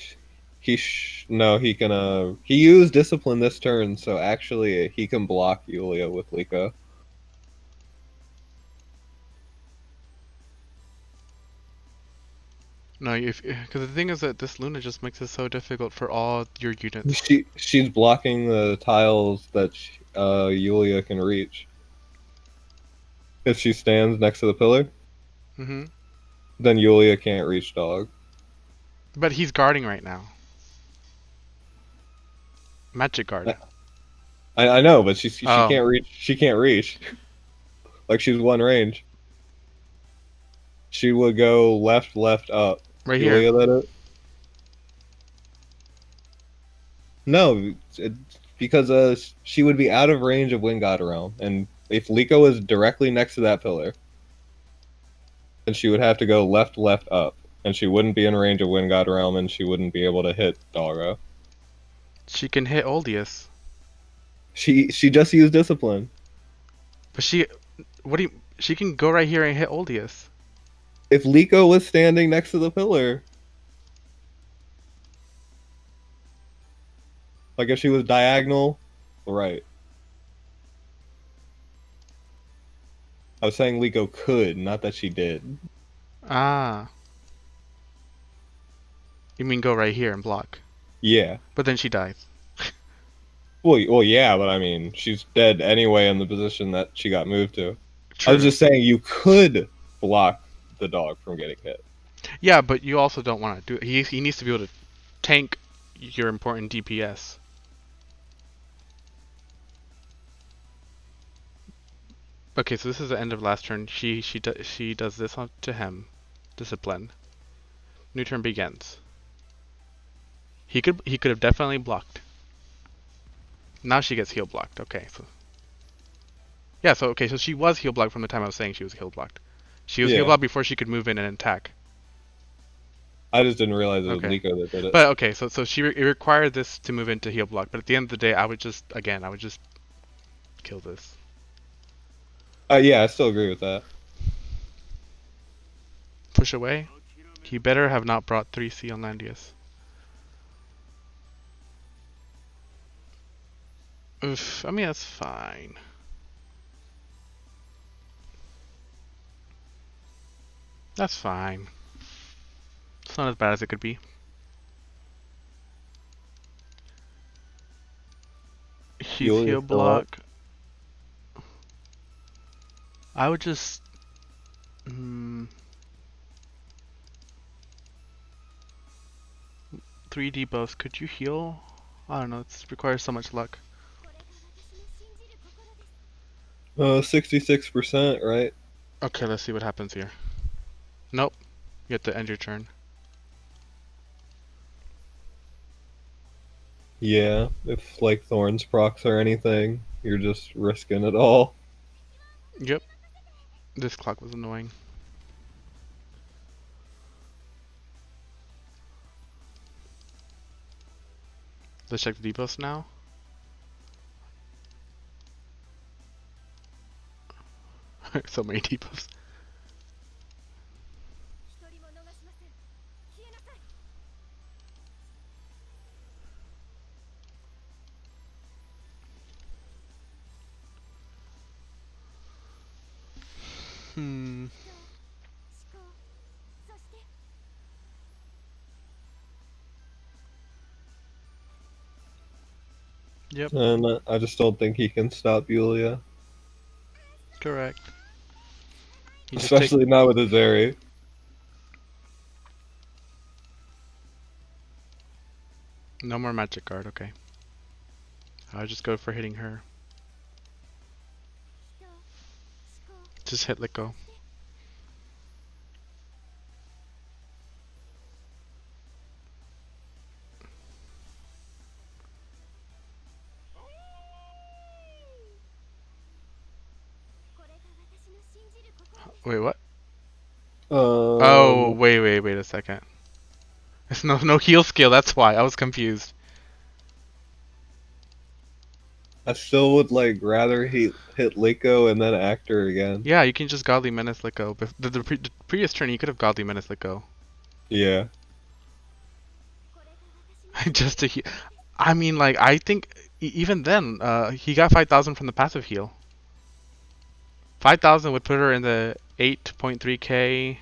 he sh- no, he can uh he used discipline this turn, so actually he can block Yulia with Lika. No, if because the thing is that this Luna just makes it so difficult for all your units. She she's blocking the tiles that sh uh Yulia can reach. If she stands next to the pillar, mm-hmm. then Yulia can't reach dog. But he's guarding right now. Magic guard. I, I know, but she she Oh. can't reach. She can't reach. like she's one range. She would go left, left, up. Right here. Yulia let it. No, it, because uh, she would be out of range of Wind God Realm, and if Liko was directly next to that pillar, then she would have to go left, left, up, and she wouldn't be in range of Wind God Realm, and she wouldn't be able to hit Dara. She can hit Oldius, She she just used discipline. but she, what do you? She can go right here and hit Oldius. If Liko was standing next to the pillar, like if she was diagonal, right. I was saying Liko could, not that she did. Ah. You mean go right here and block? Yeah. But then she dies. Well, well, yeah, but I mean, she's dead anyway in the position that she got moved to. I was just saying you could block the dog from getting hit. Yeah, but you also don't want to do. He he needs to be able to tank your important DPS. Okay, so this is the end of last turn. She she do, she does this on to him. Discipline. New turn begins. He could he could have definitely blocked. Now she gets heal blocked. Okay, so yeah, so okay, so she was heal blocked from the time I was saying she was heal blocked. She was heal Yeah. blocked before she could move in and attack. I just didn't realize it was Okay. Nico that did it. But okay, so so she re- it required this to move into heal block, but at the end of the day, I would just again, I would just kill this. uh, yeah, I still agree with that. Push away. He better have not brought 3C on Landius. Oof, I mean that's fine. That's fine. It's not as bad as it could be. He's Healing heal up. block. I would just. Mm, 3 debuffs. Could you heal? I don't know. It requires so much luck. Uh, sixty-six percent, right? Okay, let's see what happens here. Nope. You have to end your turn. Yeah, if like Thorns procs or anything, you're just risking it all. Yep. This clock was annoying. Let's check the debuffs now. so many debuffs. Yep. And I just don't think he can stop Yulia, Correct. You just take- especially not with his Airy. No more magic guard, okay. I'll just go for hitting her. Just hit let go. Wait, what? Um, oh, wait, wait, wait a second. It's no no heal skill, that's why. I was confused. I still would like rather he hit Liko and then Actor again. Yeah, you can just godly menace go. The, the, pre- the previous turn you could have godly menace go. Yeah. just to heal. I mean, like I think even then, uh, he got five thousand from the passive heal. Five thousand would put her in the eight point three k,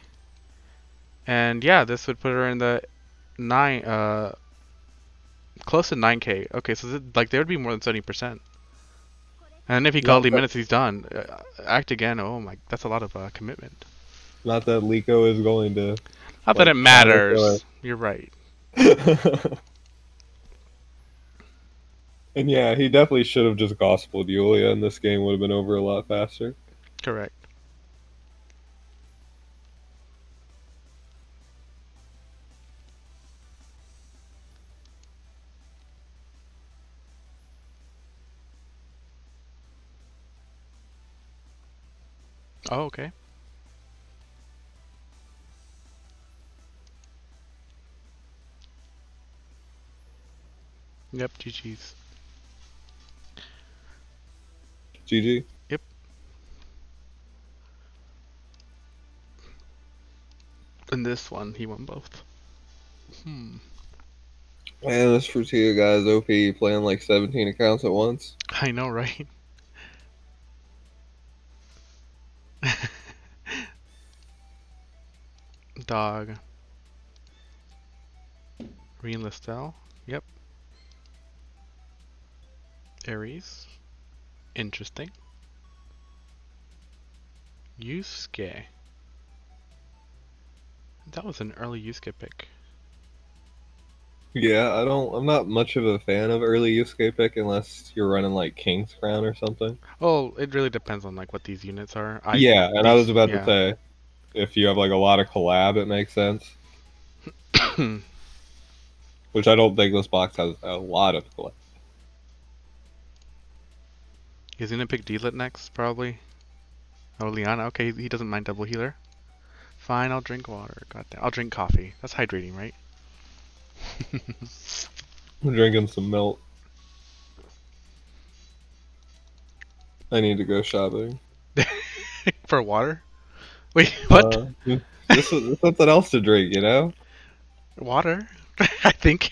and yeah, this would put her in the nine, uh, close to nine k. Okay, so th- like there would be more than seventy percent. And if he godly but- minutes, he's done. Uh, act again. Oh my, that's a lot of uh, commitment. Not that Liko is going to. Not that it matters. You're right. and yeah, he definitely should have just gospeled Yulia, and this game would have been over a lot faster. Correct. Oh, okay. Yep, GG's. GG. Yep. In this one, he won both. Hmm. Man, this Fertitta guy's OP playing like 17 accounts at once. I know, right? Dog. Reen Listel. Yep. Aries. Interesting. Yusuke. That was an early Yusuke pick. Yeah, I don't. I'm not much of a fan of early Yusuke pick unless you're running like King's Crown or something. Well, it really depends on like what these units are. I, yeah, and I was about yeah. to say, if you have like a lot of collab, it makes sense. Which I don't think this box has a lot of collab. He's gonna pick Delit next, probably. Oh, Liana. Okay, he doesn't mind double healer. Fine, I'll drink water. God damn. I'll drink coffee. That's hydrating, right? I'm drinking some milk. I need to go shopping. For water? Wait, what? Uh, this is something else to drink, you know? water? I think.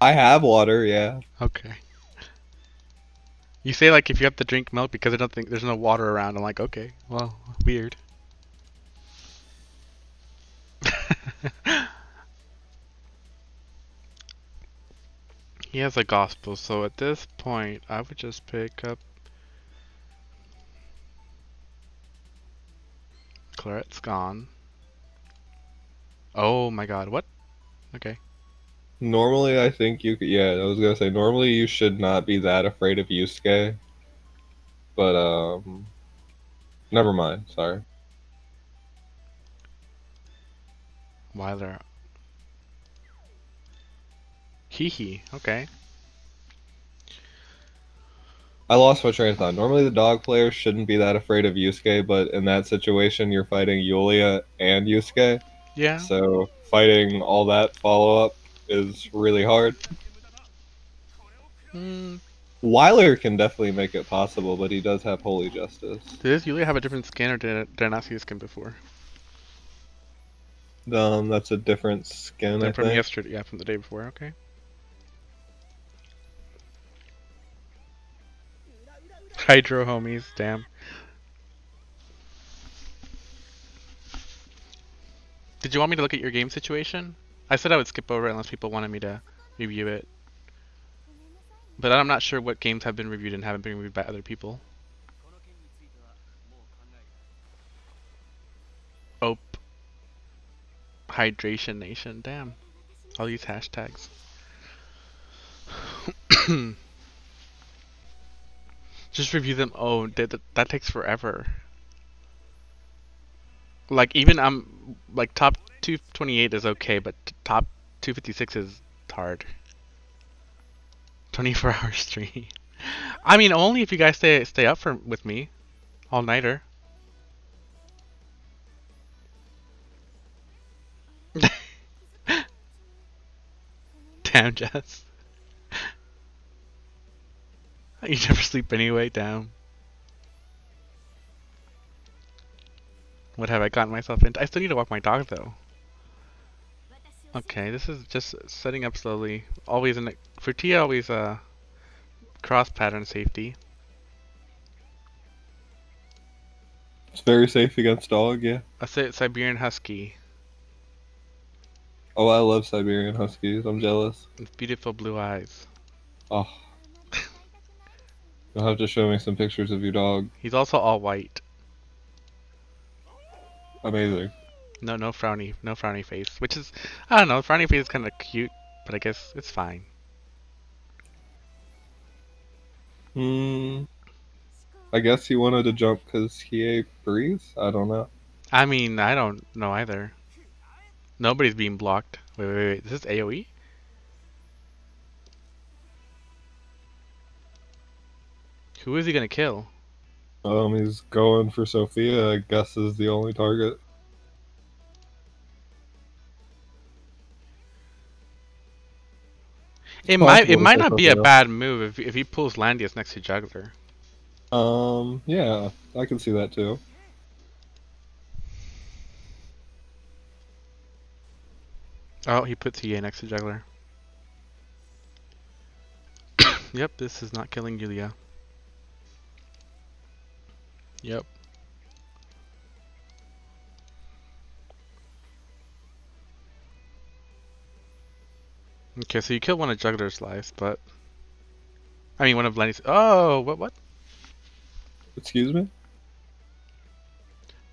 I have water, yeah. Okay. You say like if you have to drink milk because I don't think there's no water around. I'm like, okay, well, weird. He has a gospel, so at this point, I would just pick up. Claret's gone. Oh my god, what? Okay. Normally, I think you could. Yeah, I was gonna say normally you should not be that afraid of Yusuke, but um, never mind. Sorry. Weiler. Hee hee. Okay. I lost my train of thought. Normally, the dog players shouldn't be that afraid of Yusuke, but in that situation, you're fighting Yulia and Yusuke, Yeah. so fighting all that follow up is really hard. Hmm. Weiler can definitely make it possible, but he does have Holy Justice. Did this Yulia have a different skin or did, I- not see a skin before? Um, that's a different skin, from think. yesterday, yeah, from the day before, okay. Hydro homies, damn. Did you want me to look at your game situation? I said I would skip over it unless people wanted me to review it. But I'm not sure what games have been reviewed and haven't been reviewed by other people. Ope. Hydration Nation, damn. All these hashtags. Just review them. Oh, that, that, takes forever. Like, even I'm, like, top 228 is okay, but top 256 is hard. 24 hour stream. I mean, only if you guys stay stay up for with me, all nighter. Damn, Jess. You never sleep anyway, damn. What have I gotten myself into? I still need to walk my dog though. Okay, this is just setting up slowly. Always in the, for Tia, always uh cross pattern safety. It's very safe against dog, yeah. A Si- Siberian Husky Oh, I love Siberian Huskies. I'm jealous. with beautiful blue eyes. Oh. You'll have to show me some pictures of your dog. He's also all white. Amazing. No, no frowny, no frowny face. Which is, I don't know, frowny face is kind of cute, but I guess it's fine. Hmm. I guess he wanted to jump because he ate breeze? I don't know. I mean, I don't know either. Nobody's being blocked. Wait, wait, wait. Is this AoE? Who is he gonna kill? Um, he's going for Sophia, I guess is the only target. It might, it might not be a Sophia. bad move if if he pulls Landius next to Juggler. Um, yeah, I can see that too. Oh, he puts EA next to Juggler. yep, this is not killing Yulia. Yep. Okay, so you killed one of Juggler's lives, but I mean, one of Lenny's. Oh, what? What? Excuse me?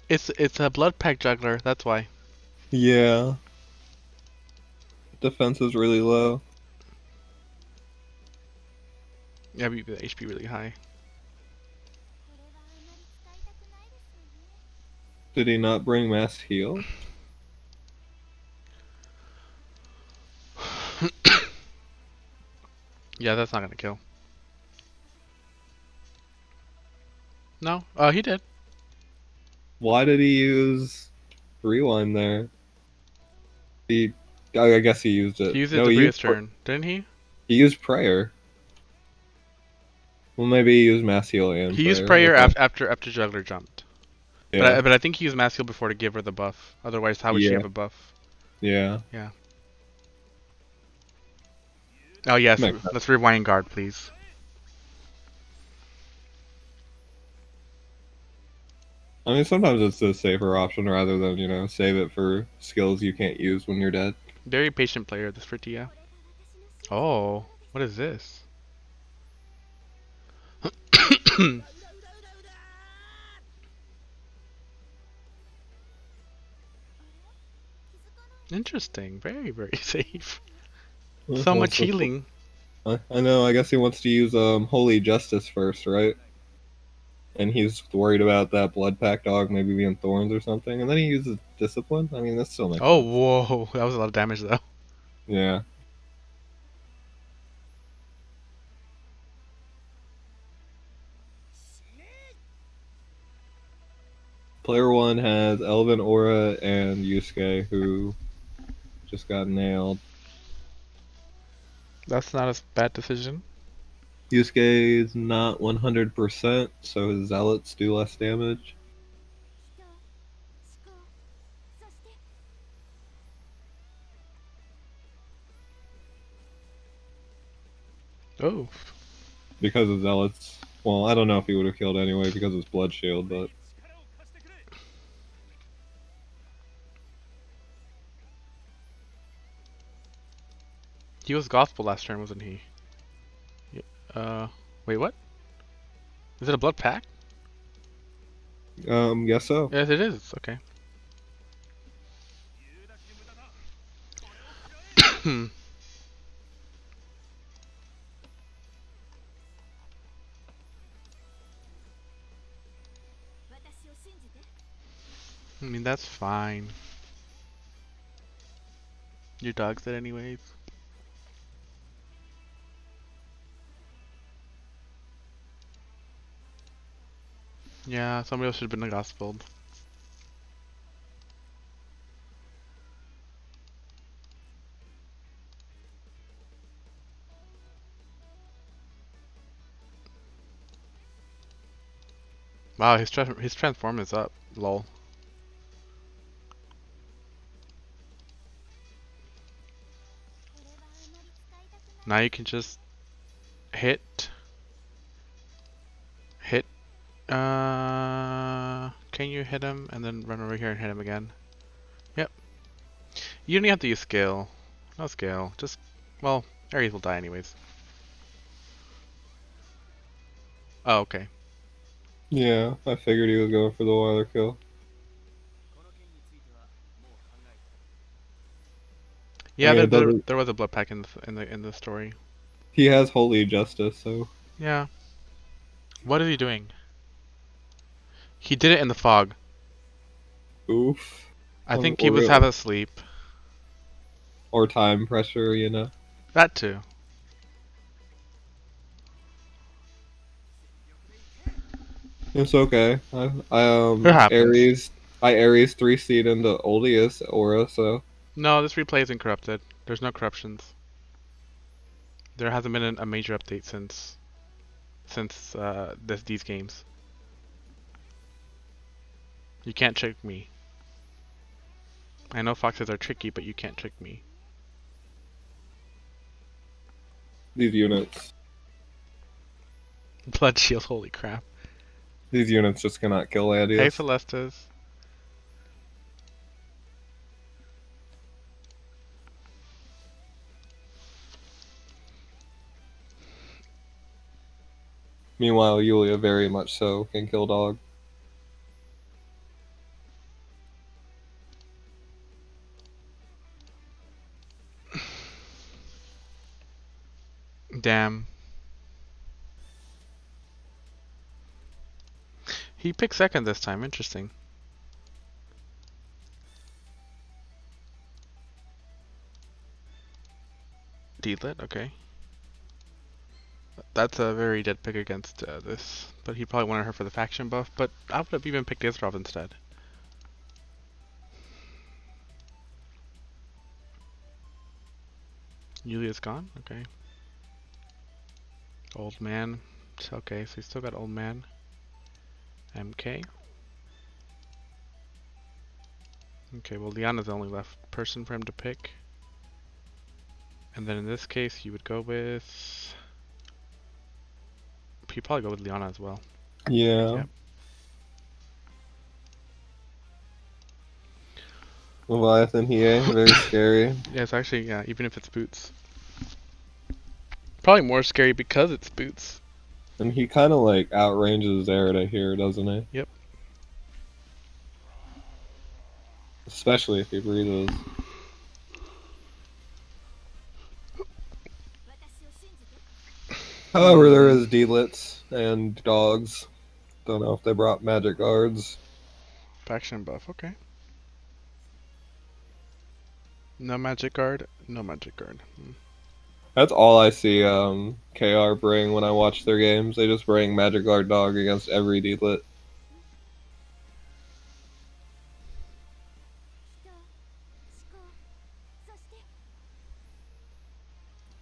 It's it's a blood pact juggler. That's why. Yeah. Defense is really low. Yeah, but the HP really high. Did he not bring mass heal? Yeah, that's not gonna kill. No, uh, he did. Why did he use rewind there? He, I I guess he used it. He used it No, he used, turn, didn't he? He used prayer. Well, maybe he used mass heal and He used prayer okay. af- after after juggler jumped. Yeah. But I, but I think he used mass heal before to give her the buff. Otherwise, how would she have a buff? yeah. Yeah. Oh yes, sense. let's rewind guard, please. I mean, sometimes it's a safer option rather than you know save it for skills you can't use when you're dead. Very patient player, this Fritia. Oh, what is this? Interesting. Very, very safe. So much healing. I, I know. I guess he wants to use um holy justice first, right? And he's worried about that blood pact dog maybe being thorns or something, and then he uses discipline. I mean, that's still makes. Oh, whoa. That was a lot of damage, though. Yeah. Player one has Elven Aura, and Yusuke, who just got nailed. That's not a bad decision. Yusuke is not 100%, so his zealots do less damage. Oh. Because of zealots. Well, I don't know if he would have killed anyway because of his blood shield, but. He was Gospel last turn, wasn't he? Yeah, uh, wait, what? Is it a blood pact? Um, yes, so. Yes, it is. Okay. I mean, that's fine. Your dog said anyways. Yeah, somebody else should have been the gospelled. Wow, his tra his transform is up. Lol. Now you can just hit uh, can you hit him and then run over here and hit him again? Yep. You don't have to use skill. No skill. Just, well, Ares will die anyways. Oh, okay. Yeah, I figured he was going for the wilder kill. Yeah, there, there, there, was a blood pact in the, in the in the story. He has holy justice, so. Yeah. What is he doing? He did it in the fog. oof. I Oh, think he was really? half asleep. Or time pressure, you know. That too. It's okay. I, I um. Aries I Aries three seed into Oldius Aura, so No, this replay isn't corrupted. There's no corruptions. There hasn't been a, a major update since since uh, this these games. You can't trick me. I know foxes are tricky, but you can't trick me. these units Blood shield, holy crap. these units just cannot kill Hey Adius. Celestas. Meanwhile, Yulia very much so can kill dog. Damn. He picked second this time. Interesting. Deedlit, okay. That's a very dead pick against uh, this, but he probably wanted her for the faction buff. But I would have even picked Isrov instead. Yulia's gone. Okay. Old man. Okay, so he's still got old man. MK. Okay, well Liana's the only left person for him to pick. And then in this case, you would go with. You'd probably go with Liana as well. Yeah. Yep. Leviathan Hiei, very scary. Yeah, it's actually yeah, even if it's boots. Probably more scary because it's Boots. And he kind of like outranges Erida here, doesn't he? Yep. Especially if he breathes. However, there is D-lits and dogs. Don't know if they brought magic guards. Faction buff, okay. No magic guard, no magic guard. Hmm. That's all I see um, KR bring when I watch their games. They just bring Magic Guard Dog against every D-Lit.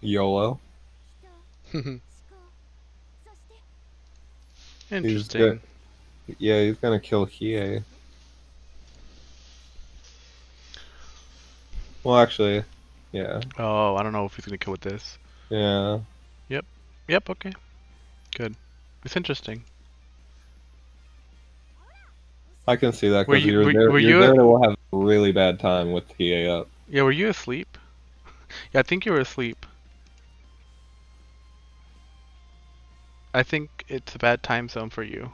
YOLO. Interesting. He's gonna, yeah, he's gonna kill Hiei. Well, actually, yeah, Oh, I don't know if he's gonna kill with this. yeah. Yep, Yep. okay. Good. It's interesting. I can see that because you- you're were- there. were you're you- there will have a really bad time with Hiei up. Yeah, were you asleep? yeah, I think you were asleep. I think it's a bad time zone for you.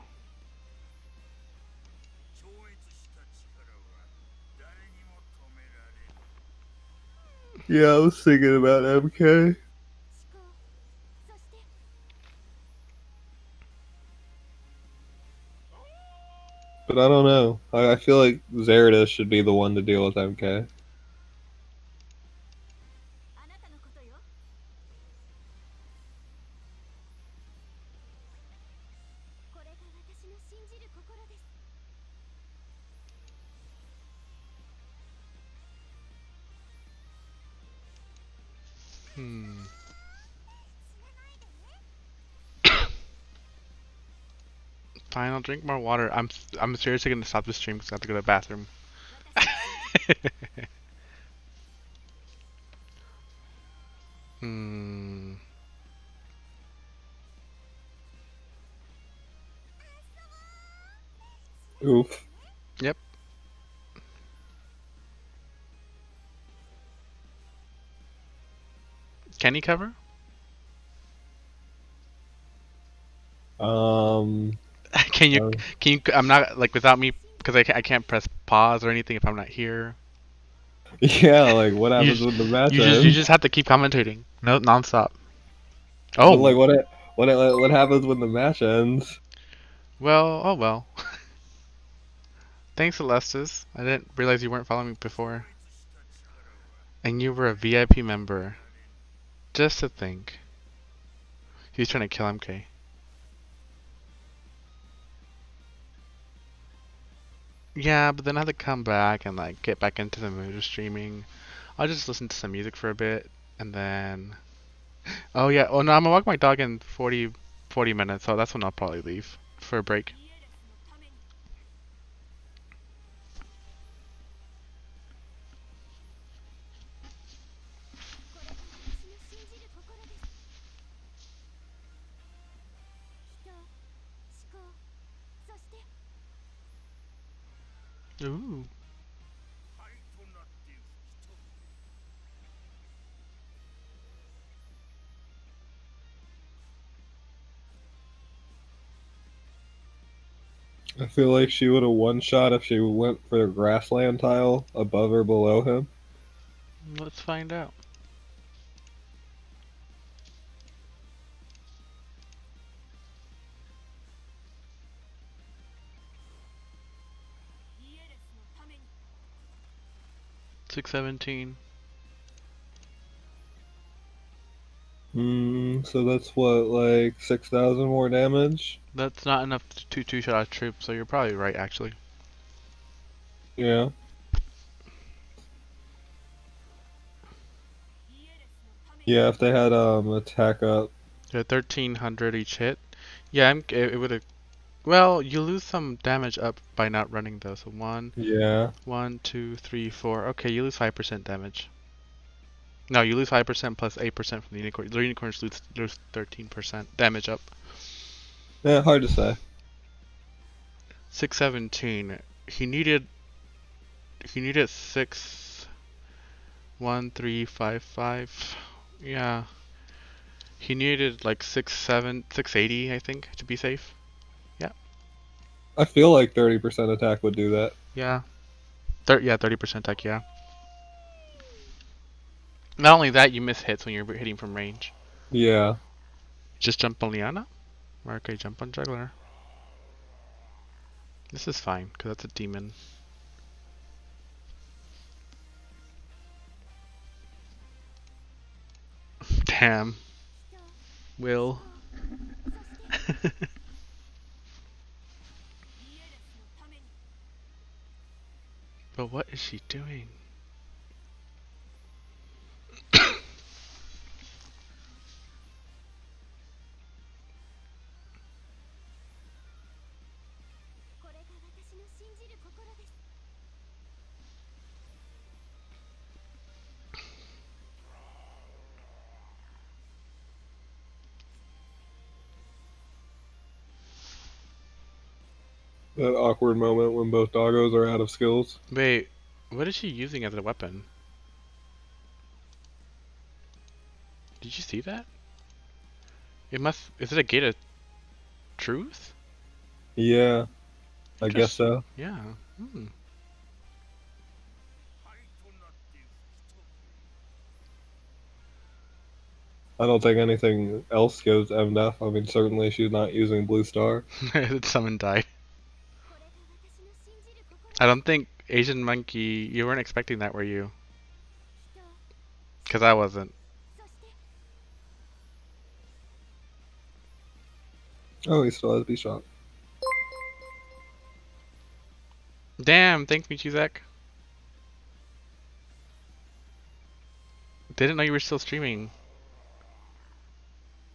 Yeah, I was thinking about MK. But I don't know. I, feel like Zerida should be the one to deal with MK. Drink more water. I'm I'm seriously gonna stop the stream because I have to go to the bathroom. hmm. Oof. Yep. Can he cover? Um. can you? Can you? I'm not like without me because I can't, I can't press pause or anything if I'm not here. yeah, like what happens You- with the match You just you just have to keep commentating. No nonstop. But, Oh like what? It, what? It, what happens when the match ends? well. Oh well. Thanks, Alestis. I didn't realize you weren't following me before. And you were a VIP member. Just to think. He's trying to kill MK. Yeah, but then I have to come back and like get back into the mood of streaming. I'll just listen to some music for a bit and then Oh yeah, Oh no, I'm gonna walk my dog in 40 40 minutes, so that's when I'll probably leave for a break. Feel like she would have one shot if she went for the grassland tile above or below him. Let's find out. Six seventeen. Hmm, so that's what, like 6,000 more damage? That's not enough to two shot a troop, so you're probably right actually. Yeah. Yeah, if they had um attack up. Thirteen hundred each hit. Yeah, I'm, it, it would have. Well, you lose some damage up by not running though. So one, Yeah. one, two, three, four. Okay, you lose five percent damage. No, you lose five percent plus eight percent from the unicorn. The unicorns lose lose thirteen percent damage up. Yeah, hard to say. Six seventeen. He needed. He needed six. One three five five. Yeah. He needed like six seven six eighty I think to be safe. Yeah. I feel like 30% attack would do that. Yeah. Thir- yeah, thirty percent attack. Yeah. Not only that, you miss hits when you're hitting from range. Yeah. Just jump on Liana. Or okay, jump on Juggler. This is fine, because that's a demon. Damn. Will. but what is she doing? that awkward moment when both doggos are out of skills. Wait, what is she using as a weapon? Did you see that? It must. Is it a gate of truth? Yeah, I guess so. Yeah. Hmm. I don't think anything else goes MDF. I mean, certainly she's not using Blue Star. Summon died. I don't think Asian Monkey. You weren't expecting that, were you? Because I wasn't. Oh, he still has B shot. Damn, thanks Michizek. Didn't know you were still streaming.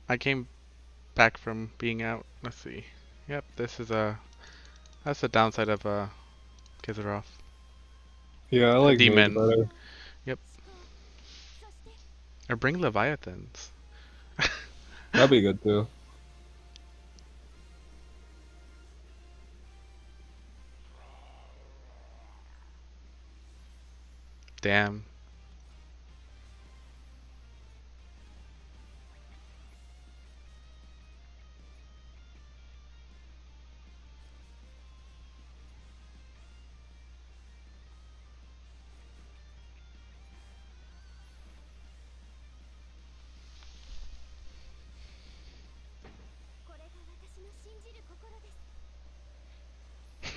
I came back from being out. Let's see. Yep, this is a. That's the downside of uh, Kizaroff. Yeah, I like Demon. Mage better. Or bring Leviathans. That'd be good too. Damn.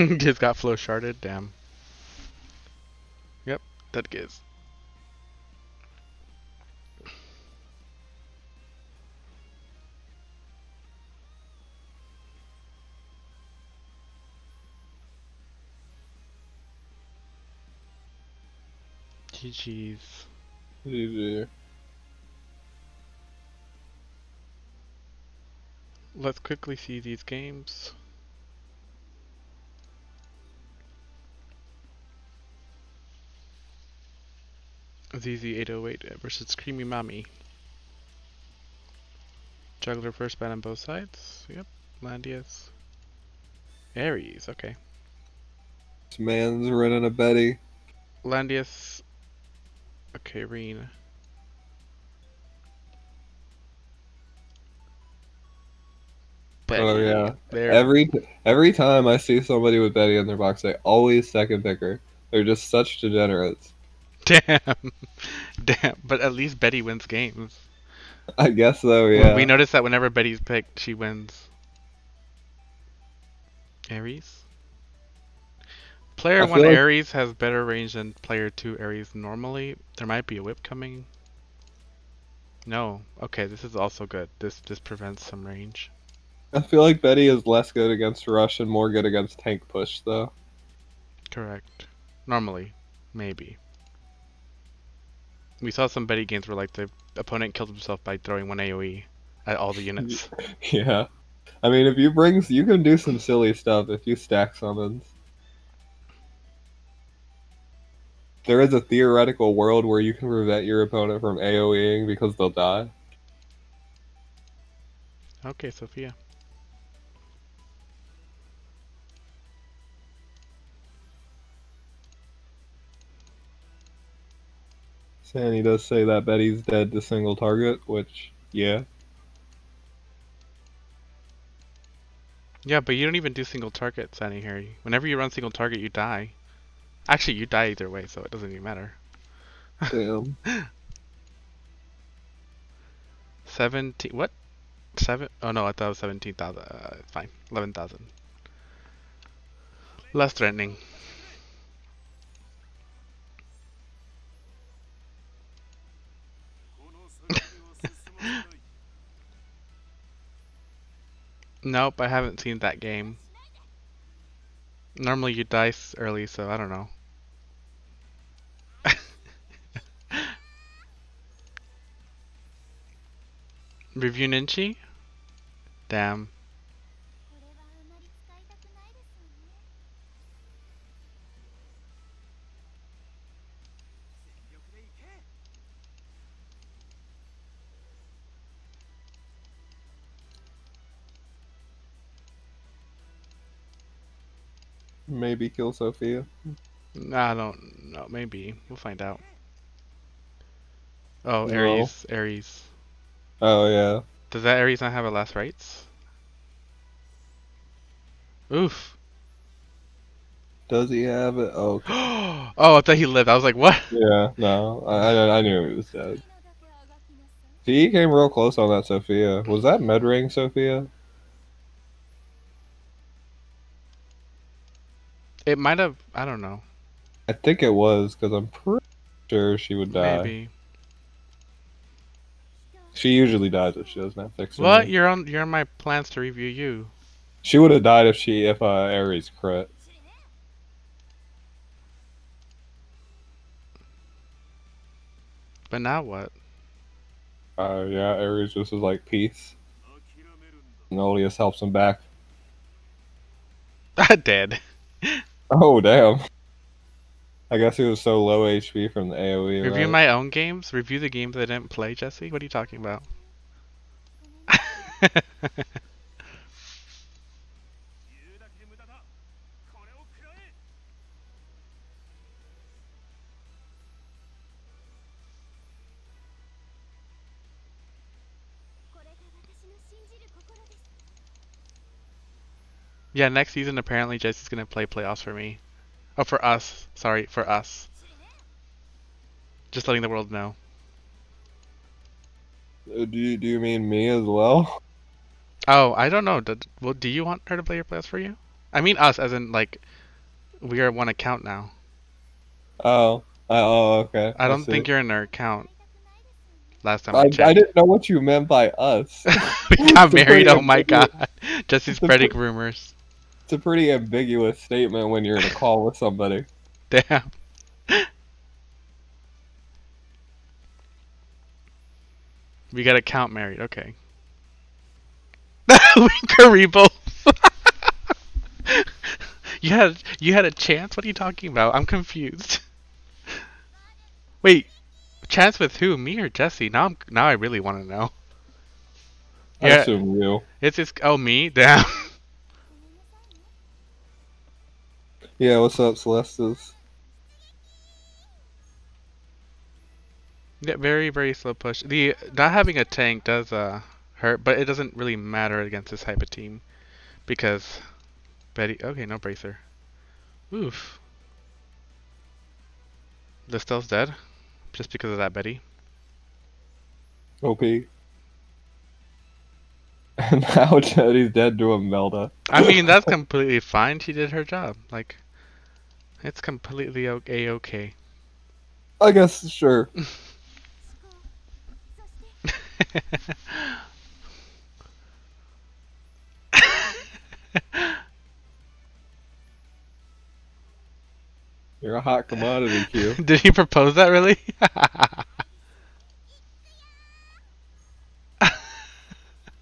Just got flow sharded. Damn. Yep, that gives. GG's. GG. Let's quickly see these games. ZZ808 versus Creamy Mommy. Juggler first bat on both sides. Yep. Landius. Aries, okay. This man's running a Betty. Landius. Okay, Reen. Oh, betty. Oh yeah. There. Every every time I see somebody with Betty in their box, I always second pick her. They're just such degenerates. Damn. Damn. But at least Betty wins games. I guess so. We- Yeah. We notice that whenever Betty's picked, she wins. Aries? Player I 1 feel like- Aries has better range than player 2 Aries normally. There might be a whip coming. No. Okay, this is also good. This this prevents some range. I feel like Betty is less good against rush and more good against tank push, though. Correct. Normally. Maybe. We saw some Betty games where like the opponent killed himself by throwing one AoE at all the units. Yeah. I mean, if you bring, you can do some silly stuff if you stack summons. There is a theoretical world where you can prevent your opponent from AoEing because they'll die. Okay, Sophia. Sandy does say that Betty's dead to single target, which, yeah. Yeah, but you don't even do single target, Sunny Harry. Whenever you run single target, you die. Actually, you die either way, so it doesn't even matter. Damn. 17. What? 7? Oh no, I thought it was 17,000. Uh, fine. 11,000. Less threatening. Nope, I haven't seen that game. Normally you dice early, so I don't know. Review Ninchi? Damn. maybe kill Sophia? I don't know. Maybe we'll find out. Oh, no. Ares, Ares. Oh yeah. Does that Ares not have a last rites? Oof. Does he have it? Oh. Okay. oh, I thought he lived. I was like, what? Yeah, no, I, I, I knew he was dead. He came real close on that Sophia. Was that Medring Sophia? It might have. I don't know. I think it was because I'm pretty sure she would die. Maybe. She usually dies if she doesn't have fixed. What? You're on. You're on my plans to review you. She would have died if she if uh, Ares crit. But now what? Uh, yeah, Ares just is like peace. Nolius helps him back. Dead. Oh damn. I guess he was so low HP from the AOE. Review right? my own games. Review the games I didn't play, Jesse. What are you talking about? yeah, next season apparently Jesse's gonna play playoffs for me. Oh, for us. Sorry, for us. Just letting the world know. Uh, Do you, do you mean me as well? Oh, I don't know. Do, well, do you want her to play your playoffs for you? I mean us, as in like we are one account now. Oh, I, oh, okay. I don't think you're in our account. Last time I, I, checked. I didn't know what you meant by us. we got married. Oh my god. Jesse's spreading rumors. It's a pretty ambiguous statement when you're in a call with somebody. Damn. We got a count married. Okay. Karibo. you had you had a chance. What are you talking about? I'm confused. Wait, chance with who? Me or Jesse? Now I'm now I really want to know. I Yeah. assume you. It's just oh me. Damn. Yeah, what's up, Celestas? Yeah, very very slow push. The not having a tank does uh her, but it doesn't really matter against this type of team because Betty. Okay, no bracer. Oof. Listel's dead just because of that Betty. OP. And now Jetty's dead to Almeda. I mean, that's completely fine. She did her job. Like, it's completely okay. okay. I guess sure. You're a hot commodity, Q. Did he propose that really?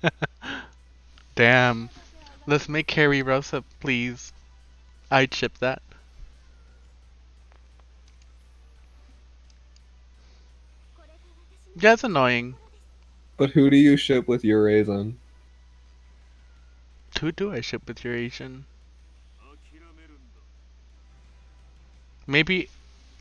Damn. Let's make Harry Rosa, please. I'd ship that. Yeah, it's annoying. But who do you ship with Eurasian? Who do I ship with Eurasian? Maybe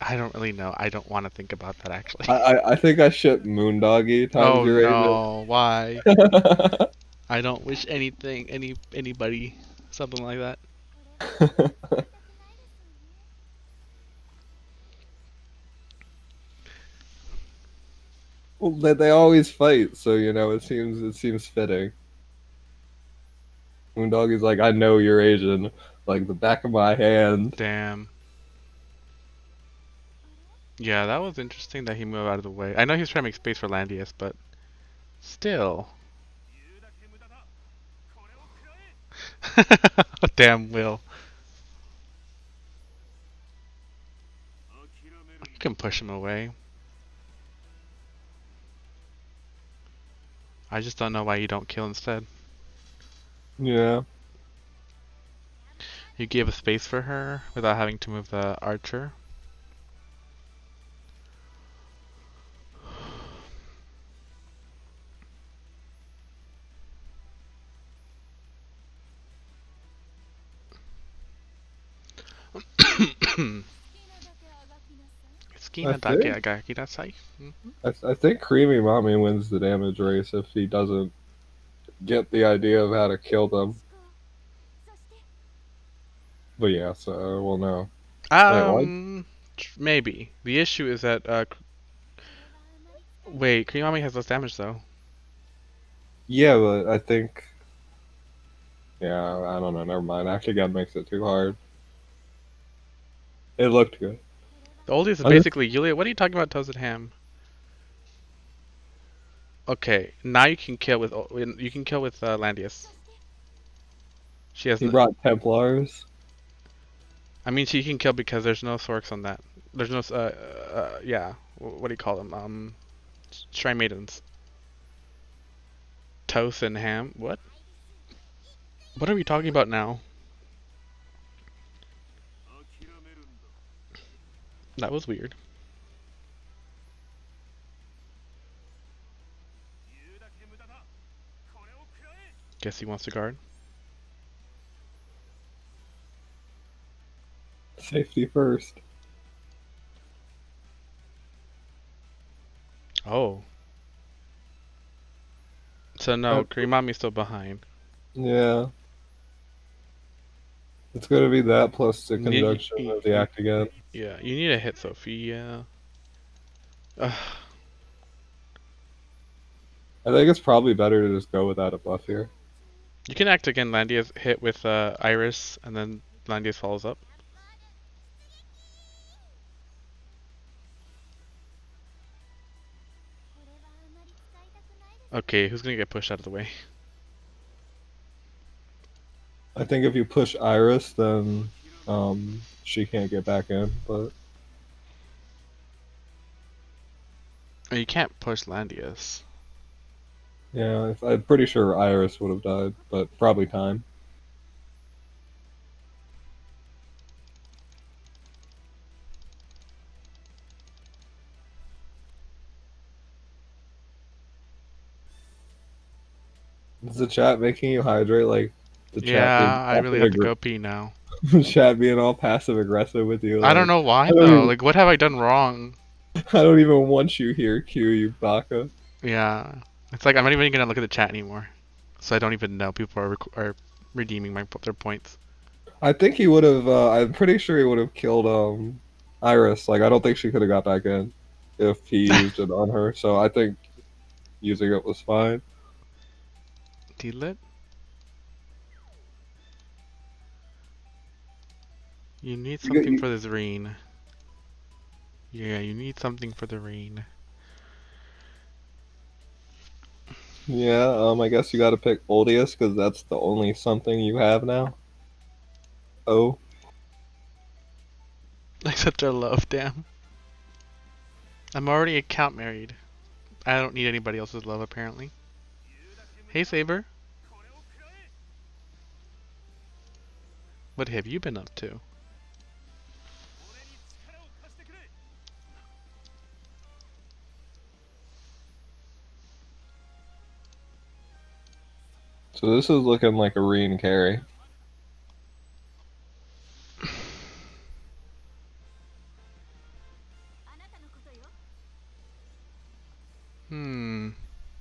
I don't really know. I don't want to think about that actually. I I, I think I ship Moondoggy times oh, Eurasian. Oh no! Why? I don't wish anything any anybody something like that. Well, they, they always fight, so you know it seems it seems fitting. Moondoggy's like, I know you're Asian, like the back of my hand. Damn. Yeah, that was interesting that he moved out of the way. I know he was trying to make space for Landius, but still. Damn Will. You can push him away. I just don't know why you don't kill instead. Yeah. You gave a space for her without having to move the archer. I think, mm-hmm. I, think Creamy Mommy wins the damage race if he doesn't get the idea of how to kill them. But yeah, so well, no. Um, maybe. The issue is that. Uh, Wait, mommy has less damage though. Yeah, but I think. Yeah, I don't know. Never mind. Actually, God makes it too hard. It looked good. The oldies is I just- basically Yulia. What are you talking about, toasted ham? Okay, now you can kill with you can kill with uh, Landius. She has. He n- brought Templars. I mean, she can kill because there's no Sorks on that. There's no. Uh, uh, yeah. What do you call them? Um, Shrine Maidens. Toast and ham. What? What are we talking about now? That was weird. Guess he wants to guard. Safety first. Oh. So no, oh. Kurimami's still behind. Yeah. It's gonna be that plus the Need- conjunction of the act again. Yeah, you need to hit Sophia. Ugh. I think it's probably better to just go without a buff here. You can act again. Landia's hit with uh, Iris, and then Landia's follows up. Okay, who's gonna get pushed out of the way? I think if you push Iris, then um, she can't get back in. But Oh, you can't push Landius. yeah, I'm pretty sure Iris would have died, but probably time. Is the chat making you hydrate like the chat? Yeah, I really have to go pee now. chat being all passive aggressive with you. I don't know why don't though. even- Like, what have I done wrong? I don't even want you here, Q. You baka. Yeah. It's like I'm not even gonna look at the chat anymore, so I don't even know people are are redeeming my their points. I think he would have. Uh, I'm pretty sure he would have killed um, Iris. Like I don't think she could have got back in if he used it on her. So I think using it was fine. Delit. You need something you, you, for this rain. Yeah, you need something for the rain. Yeah, um, I guess you gotta pick Oldius, because that's the only something you have now. Oh. Except our love, damn. I'm already a count married. I don't need anybody else's love, apparently. Hey, Saber. What have you been up to? So this is looking like a re carry. Hmm.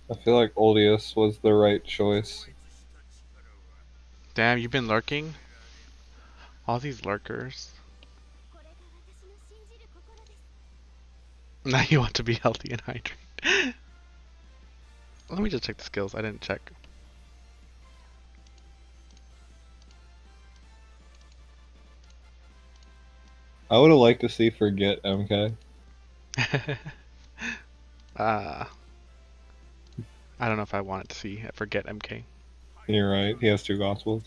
I feel like Oldius was the right choice. Damn, you've been lurking? All these lurkers. Now you want to be healthy and hydrated. Let me just check the skills. I didn't check. I would have liked to see forget MK. uh, I don't know if I wanted to see forget MK. You're right. He has two gospels.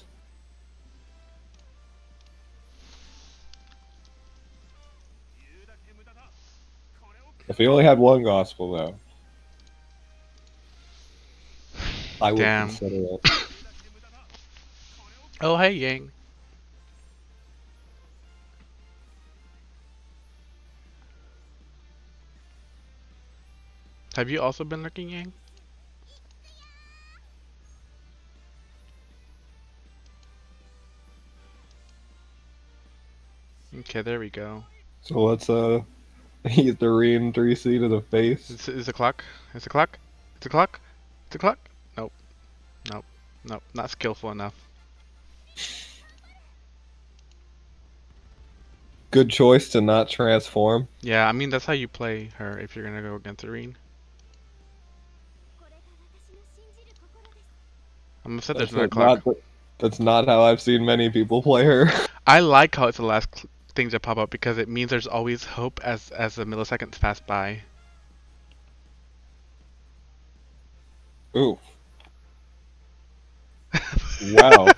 If he only had one gospel, though, I would Damn. consider it. Oh, hey, Yang. Have you also been lurking, Yang? Okay, there we go. So let's uh, use the Reen 3C to the face. Is, is the clock? Is the clock? Is the clock? Is the clock? Nope. Nope. Nope. Not skillful enough. Good choice to not transform. Yeah, I mean that's how you play her if you're gonna go against Irene. I'm upset That's another not, clock. not- that's not how I've seen many people play her. I like how it's the last cl- thing to pop up because it means there's always hope as as the milliseconds pass by. Ooh. Wow.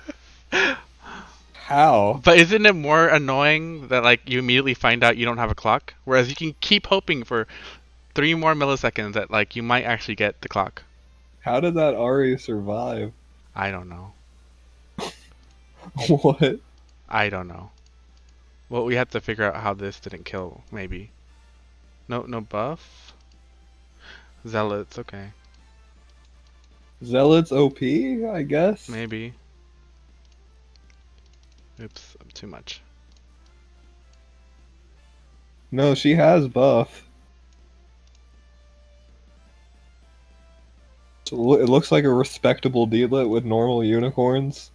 How? But isn't it more annoying that like you immediately find out you don't have a clock, whereas you can keep hoping for three more milliseconds that like you might actually get the clock. How did that Ari survive? I don't know. what? I don't know. Well, we have to figure out how this didn't kill. Maybe. No, no buff. Zealots. Okay. Zealot's OP, I guess. Maybe. Oops, I'm too much. No, she has buff. It looks like a respectable deedlet with normal unicorns.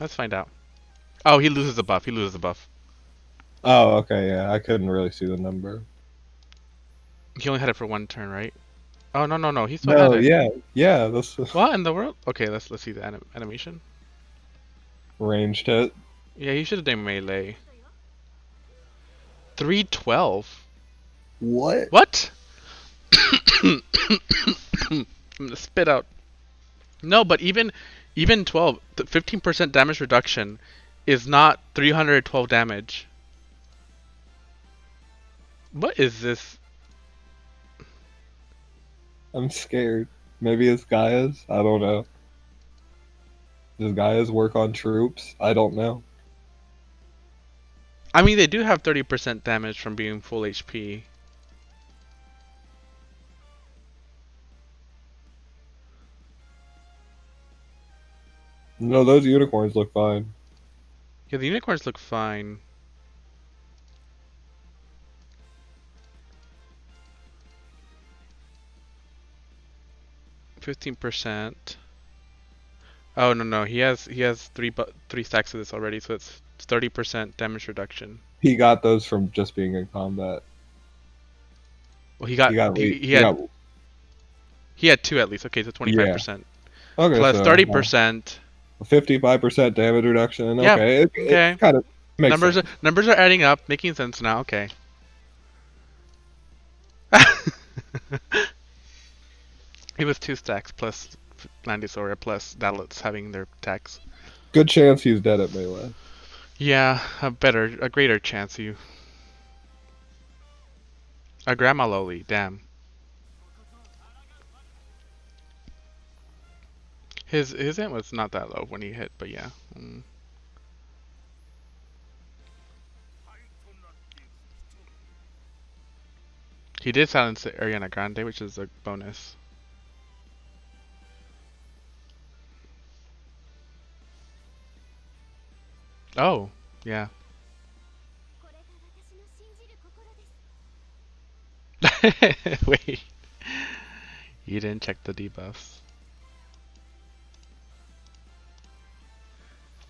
Let's find out. Oh, he loses a buff. He loses a buff. Oh, okay, yeah, I couldn't really see the number. He only had it for one turn, right? Oh no no no, he still No, had it. yeah, yeah, that's What in the world? Okay, let's let's see the anim- animation. ranged hit. Yeah, he should have done melee. Three twelve. What? What? I'm gonna spit out. No, but even even 12, the 15% damage reduction is not 312 damage. What is this? I'm scared. Maybe it's Gaia's? I don't know. Does Gaia's work on troops? I don't know. I mean, they do have 30% damage from being full HP. No, those unicorns look fine. Yeah, the unicorns look fine. Fifteen percent. Oh no no he has he has three bu- three stacks of this already, so it's thirty percent damage reduction. He got those from just being in combat. Well, he got He got, he, he he had got- he had two at least. Okay, so twenty five percent okay, plus so, thirty uh, percent. Fifty-five percent damage reduction. Yeah, Okay, it, okay. it kind of makes Numbers sense. are, numbers are adding up, making sense now. Okay. it was two stacks plus Landisora plus Dalits having their attacks. Good chance he's dead at melee. Yeah, a better, a greater chance you. A grandma loli, damn. His his aim was not that low when he hit, but yeah. Mm. He did silence Ariana Grande, which is a bonus. Oh, yeah. Wait. You didn't check the debuffs.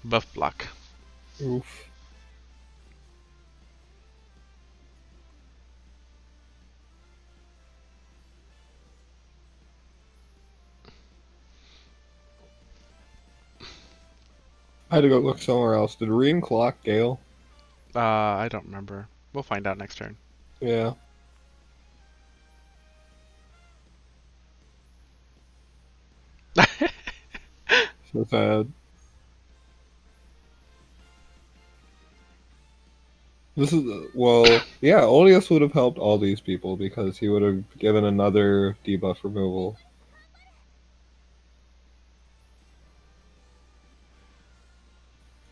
Buff block. Oof. I had to go look somewhere else. Did Reen clock Gale? Uh, I don't remember. We'll find out next turn. Yeah. So sad. This is well, yeah. Odious would have helped all these people because he would have given another debuff removal.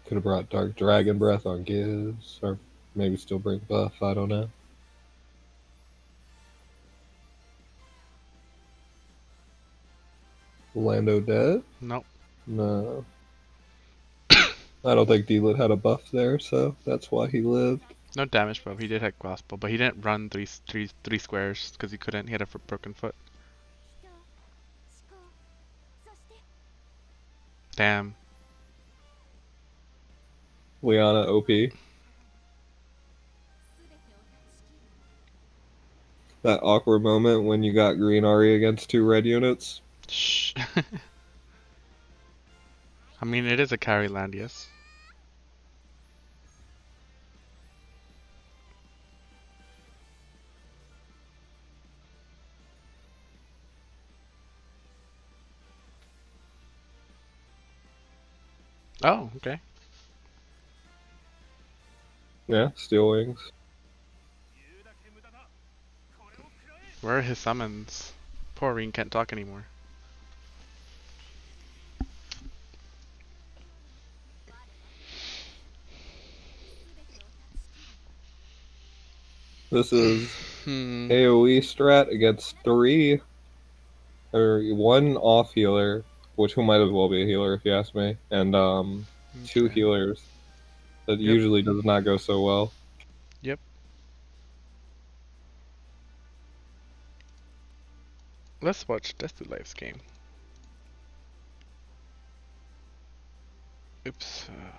Could have brought Dark Dragon Breath on Giz, or maybe still bring buff. I don't know. Lando dead? Nope. No. I don't think D-Lit had a buff there, so that's why he lived. No damage probe. He did hit crossbow, but he didn't run three, three, three squares because he couldn't. He had a broken foot. Damn. Liana OP. That awkward moment when you got green Ari against two red units. Shh. I mean, it is a carry land, yes. Oh, okay. Yeah, steel wings. Where are his summons? Poor Reen can't talk anymore. This is hmm. AoE strat against three or one off healer which who might as well be a healer if you ask me, and um two healers. That Yep. usually does not go so well. Yep. Let's watch Death to Life's game. Oops. Uh,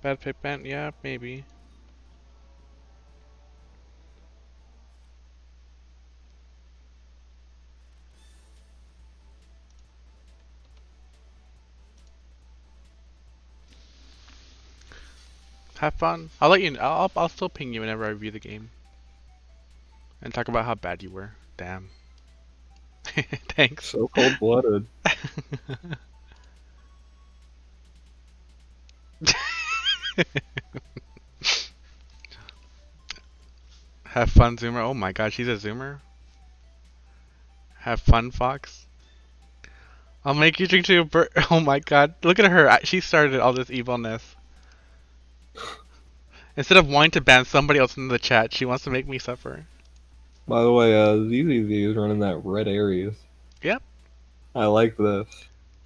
bad pit band? Yeah, maybe. Have fun. I'll let you. Know. I'll I'll still ping you whenever I review the game. And talk about how bad you were. Damn. Thanks. So cold blooded. Have fun, Zoomer. Oh my gosh, he's a Zoomer. Have fun, Fox. I'll make you drink to your bird. Oh my god, look at her. She started all this evilness. Instead of wanting to ban somebody else in the chat, she wants to make me suffer. By the way, uh ZZZ is running that red Aries. Yep. I like this.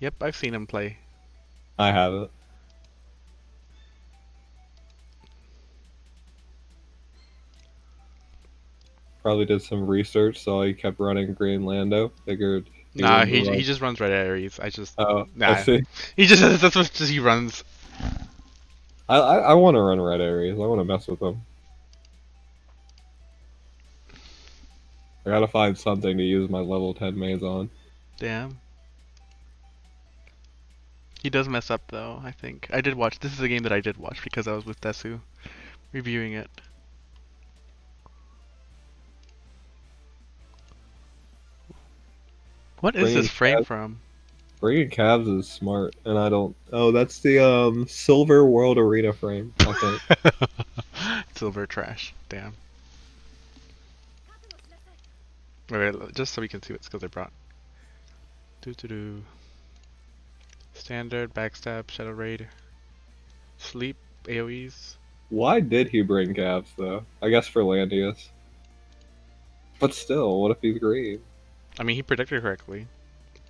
Yep, I've seen him play. I have it. Probably did some research, so he kept running Green Lando. Figured. Nah, he run- he just runs red Aries. I just Oh, Nah. I see. he just that's what he runs. I I, I want to run Red areas. I want to mess with them. I gotta find something to use my level 10 maze on. Damn. He does mess up though, I think. I did watch this is a game that I did watch because I was with Desu reviewing it. What is Bringing this frame from? Bringing cabs is smart, and I don't. Oh, that's the um Silver World Arena frame. I think. Silver trash. Damn. Wait, wait, just so we can see what skills I brought. Do do do. Standard, backstab, shadow raid, sleep, AoEs. Why did he bring cabs though? I guess for Landius. But still, what if he's green? I mean, he predicted correctly.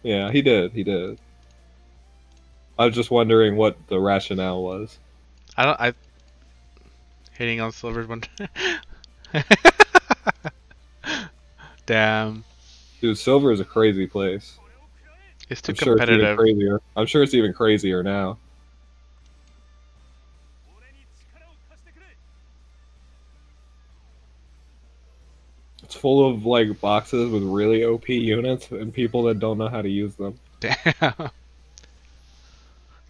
Yeah, he did. He did. I was just wondering what the rationale was. I don't. I hitting on Silver's one. Damn, Dude, Silver is a crazy place. it's too I'm sure it's even crazier. I'm sure it's even crazier now. Full of like boxes with really OP units and people that don't know how to use them. Damn.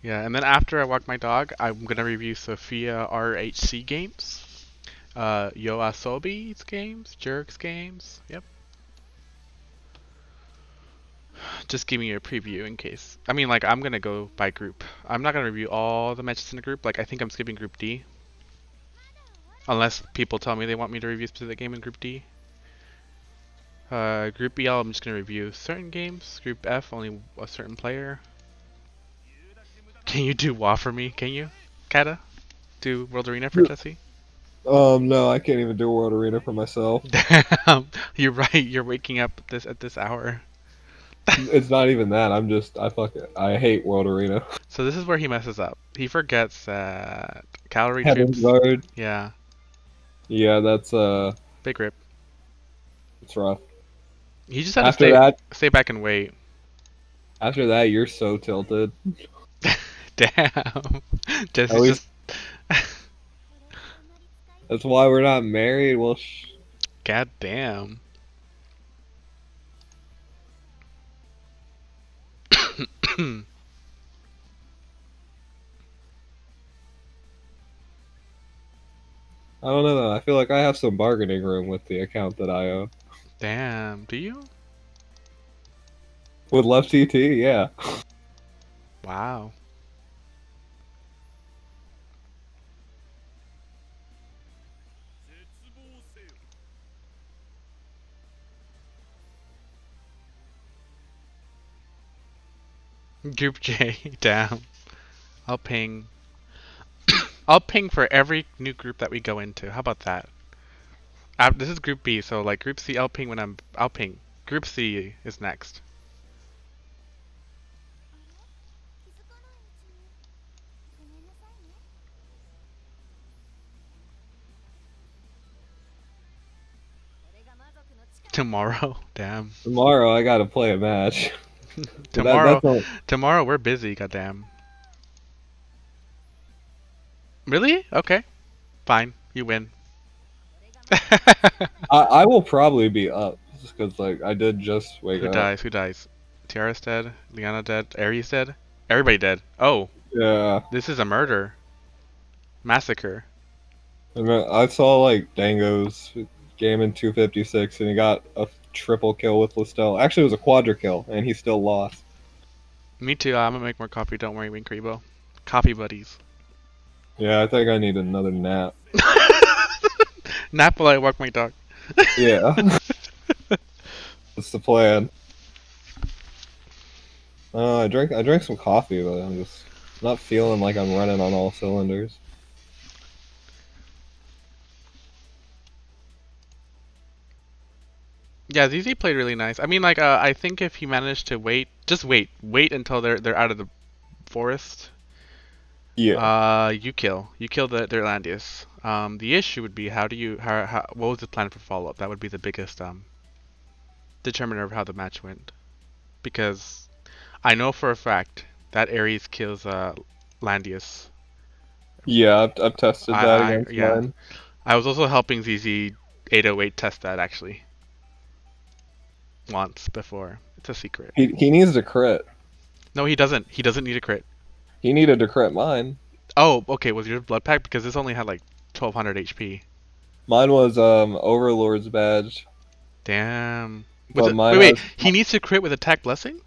Yeah, and then after I walk my dog, I'm gonna review Sophia RHC games, uh, Yoasobi's games, Jerks games. Yep. Just giving you a preview in case. I mean, like I'm gonna go by group. I'm not gonna review all the matches in the group. Like I think I'm skipping Group D, unless people tell me they want me to review a specific game in Group D. Uh, Group BL, I'm just gonna review certain games. Group F, only a certain player. Can you do WoW for me? Can you, Kata? Do World Arena for. Jesse? Um, no, I can't even do World Arena for myself. Damn, you're right. You're waking up at this at this hour. it's not even that. I'm just I fuck it. I hate World Arena. So this is where he messes up. He forgets that cavalry Heaven's troops. Guard. Yeah, Yeah, that's uh, big rip. it's rough. He just had to stay that, stay back and wait. after that, you're so tilted. Damn, Jesse's least- just. That's why we're not married. Well, sh- God damn. I don't know. Though. I feel like I have some bargaining room with the account that I own. Damn. Do you? With Left TT, yeah. Wow. Group J, damn. I'll ping. I'll ping for every new group that we go into. How about that? uh, this is Group B, so like Group C, I'll ping when I'm, I'll ping. Group C is next. Tomorrow, damn. Tomorrow, I gotta play a match. tomorrow, that, tomorrow we're busy. Goddamn. Really? Okay. Fine. You win. I, I, will probably be up because like I did just wake Who up. Who dies? Who dies? Tiara's dead. Liana dead. Ares dead. Everybody dead. Oh. Yeah. This is a murder. Massacre. I, I saw like Dango's game in 256 and he got a triple kill with Listel. Actually, it was a quadra kill and he still lost. Me too. I'm gonna make more coffee. Don't worry, Winkrebo. Coffee buddies. Yeah, I think I need another nap. Nap while I walk my dog. Yeah, that's the plan. Uh, I drank I drank some coffee, but I'm just not feeling like I'm running on all cylinders. Yeah, ZZ played really nice. I mean, like, uh, I think if he managed to wait, just wait, wait until they're they're out of the forest, Yeah. Uh, you kill. You kill the their Landius. Um, the issue would be how do you how, how what was the plan for follow up? That would be the biggest um determiner of how the match went, because I know for a fact that Ares kills uh Landius. yeah, I've, I've tested I- that I- against yeah. mine. I was also helping ZZ 808 test that actually. Once before. It's a secret. He he needs to crit. No, he doesn't. He doesn't need a crit. He needed to crit mine. Oh, okay. Was your blood pack because this only had like 1200 HP. Mine was um Overlord's badge. Damn. Was it, wait, wait. has- He needs to crit with attack blessing?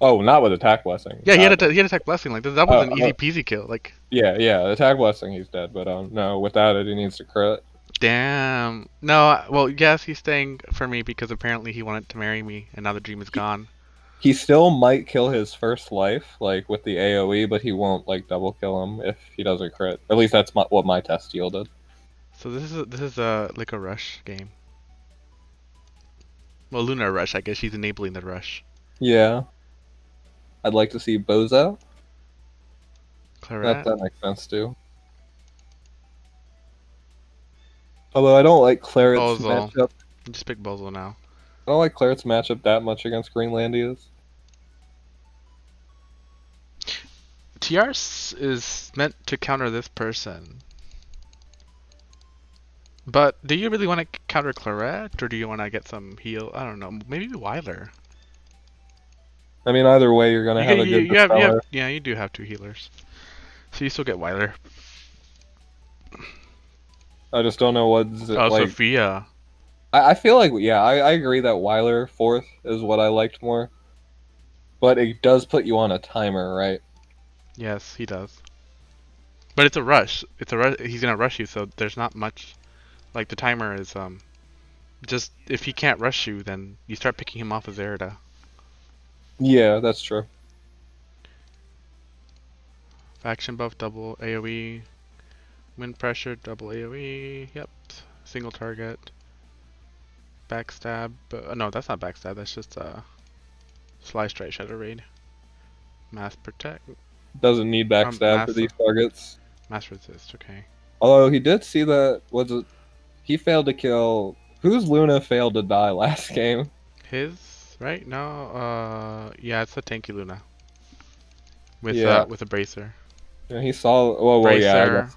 Oh, not with attack blessing. Yeah, he had Uh, a he had attack blessing. Like that that was Oh, an easy oh. peasy kill. Like Yeah, yeah, attack blessing. He's dead, but um, no, without it, he needs to crit. damn. No, well, yes, he's staying for me because apparently he wanted to marry me, and now the dream is gone. He still might kill his first life, like with the AOE, but he won't like double kill him if he doesn't crit. At least that's my, what my test yielded. So this is a, this is a like a rush game. Well, Luna rush. I guess she's enabling the rush. Yeah. I'd like to see Bozel. That, Claret. that makes sense too. Although I don't like Claret's Bozel. matchup. Just pick Bozel now. I don't like Claret's matchup that much against Green Landius. TR is meant to counter this person. But do you really want to counter Claret, or do you want to get some heal? I don't know. Maybe Weiler. I mean, either way, you're gonna You have get- a good you have- you have- yeah, you do have two healers. So you still get Weiler. I just don't know what's Oh, like. Sophia. I, I feel like yeah, I, I agree that Weiler fourth is what I liked more. But it does put you on a timer, right? Yes, he does. But it's a rush. It's a rush. He's gonna rush you, so there's not much. Like the timer is um, just if he can't rush you, then you start picking him off as Zerida. Yeah, that's true. Faction buff, double AOE. Wind pressure, double AOE. Yep. Single target. Backstab. Uh, no, that's not backstab. That's just uh, Sly Strike Shadow Raid. Mass protect. Doesn't need backstab for these targets. Mass resist. Okay. Although he did see that was it he failed to kill whose Luna failed to die last game? His right? No. Uh, yeah, it's a tanky Luna. With Yeah. uh, with a bracer. Yeah, he saw well, well yeah.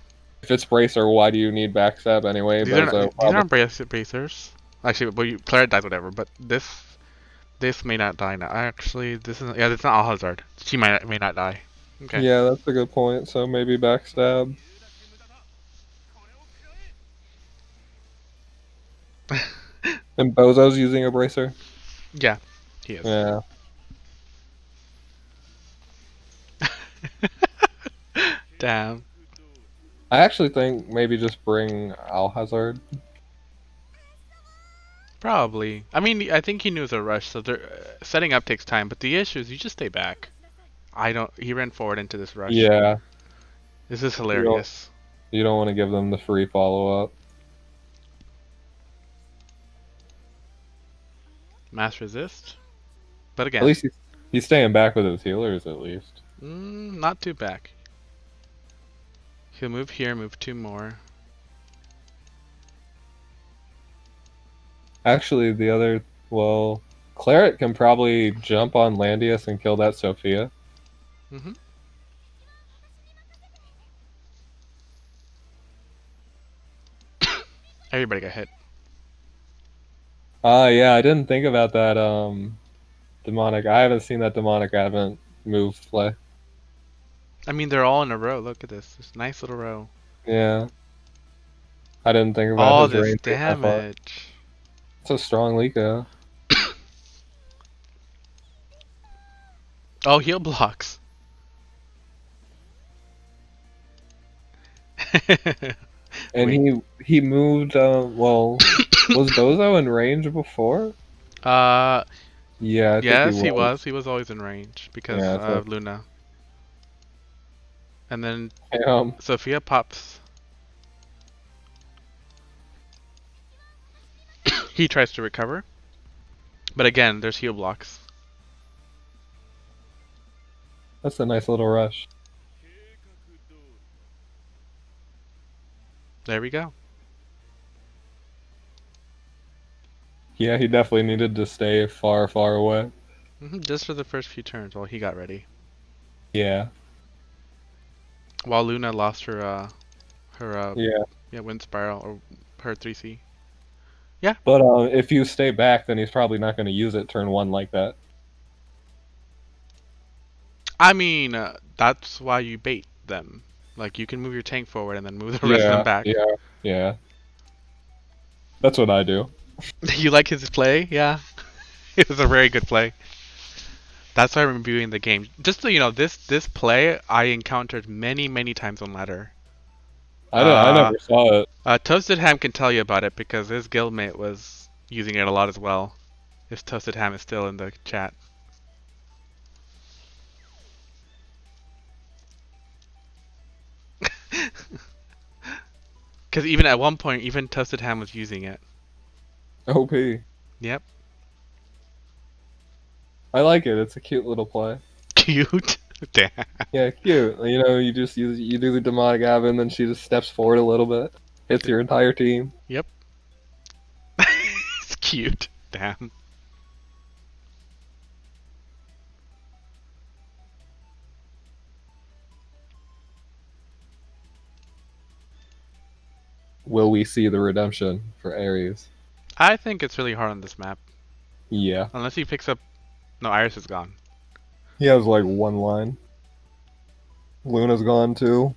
If it's bracer, why do you need backstab anyway? these, are, not, these aren't bracer, bracers. Actually, well, you, Claret dies, whatever. But this, this may not die now. Actually, this is yeah, it's not Alhazard. She might may not die. Okay. Yeah, that's a good point. So maybe backstab. and Bozel's using a bracer. Yeah, he is. Yeah. Damn. I actually think maybe just bring Alhazard. Probably. I mean, I think he knew a rush, so uh, setting up takes time. But the issue is, you just stay back. I don't. He ran forward into this rush. Yeah, This is hilarious. you don't want to give them the free follow up. Mass resist. But again, At least he's, he's staying back with his healers. At least. Mm, not too back. He'll move here, move two more. Actually, the other well, Claret can probably jump on Landius and kill that Sophia. Mm-hmm. Everybody got hit. Ah, yeah, I didn't think about that. Um, demonic. I haven't seen that demonic advent move play. I mean, they're all in a row. Look at this. This nice little row. Yeah. I didn't think about All this range. Damage. It's a strong Liko. Oh, heal blocks. And he he moved. Uh, well, was Bozel in range before? uh, Yeah. I think yes, he was. He was always in range because Yeah, of Luna. And then Um, Sophia pops. he tries to recover. But again, there's heal blocks. that's a nice little rush. There we go. Yeah, he definitely needed to stay far, far away. hmm Just for the first few turns while he got ready. Yeah, While Luna lost her uh her uh yeah. yeah wind spiral or her 3C. Yeah. But uh, if you stay back, then he's probably not going to use it turn one like that. I mean, uh, that's why you bait them. Like you can move your tank forward and then move the rest of them back. yeah, yeah. That's what I do. you like his play? Yeah. it was a very good play. That's why I'm reviewing the game. Just so you know, this this play I encountered many many times on ladder. I, don't, I Uh, never saw it. Uh, Toasted Ham can tell you about it because his guildmate was using it a lot as well. If Toasted Ham is still in the chat. Because even at one point, even Toasted Ham was using it. OP. Yep. I like it. It's a cute little play. Cute. Damn. Yeah, cute. You know, you just use you do the demonic ab and then she just steps forward a little bit, hits your entire team. Yep. it's cute. Damn. Will we see the redemption for Ares? I think it's really hard on this map. Yeah, Unless he picks up. No, Iris is gone. he has like one line. Luna's gone too.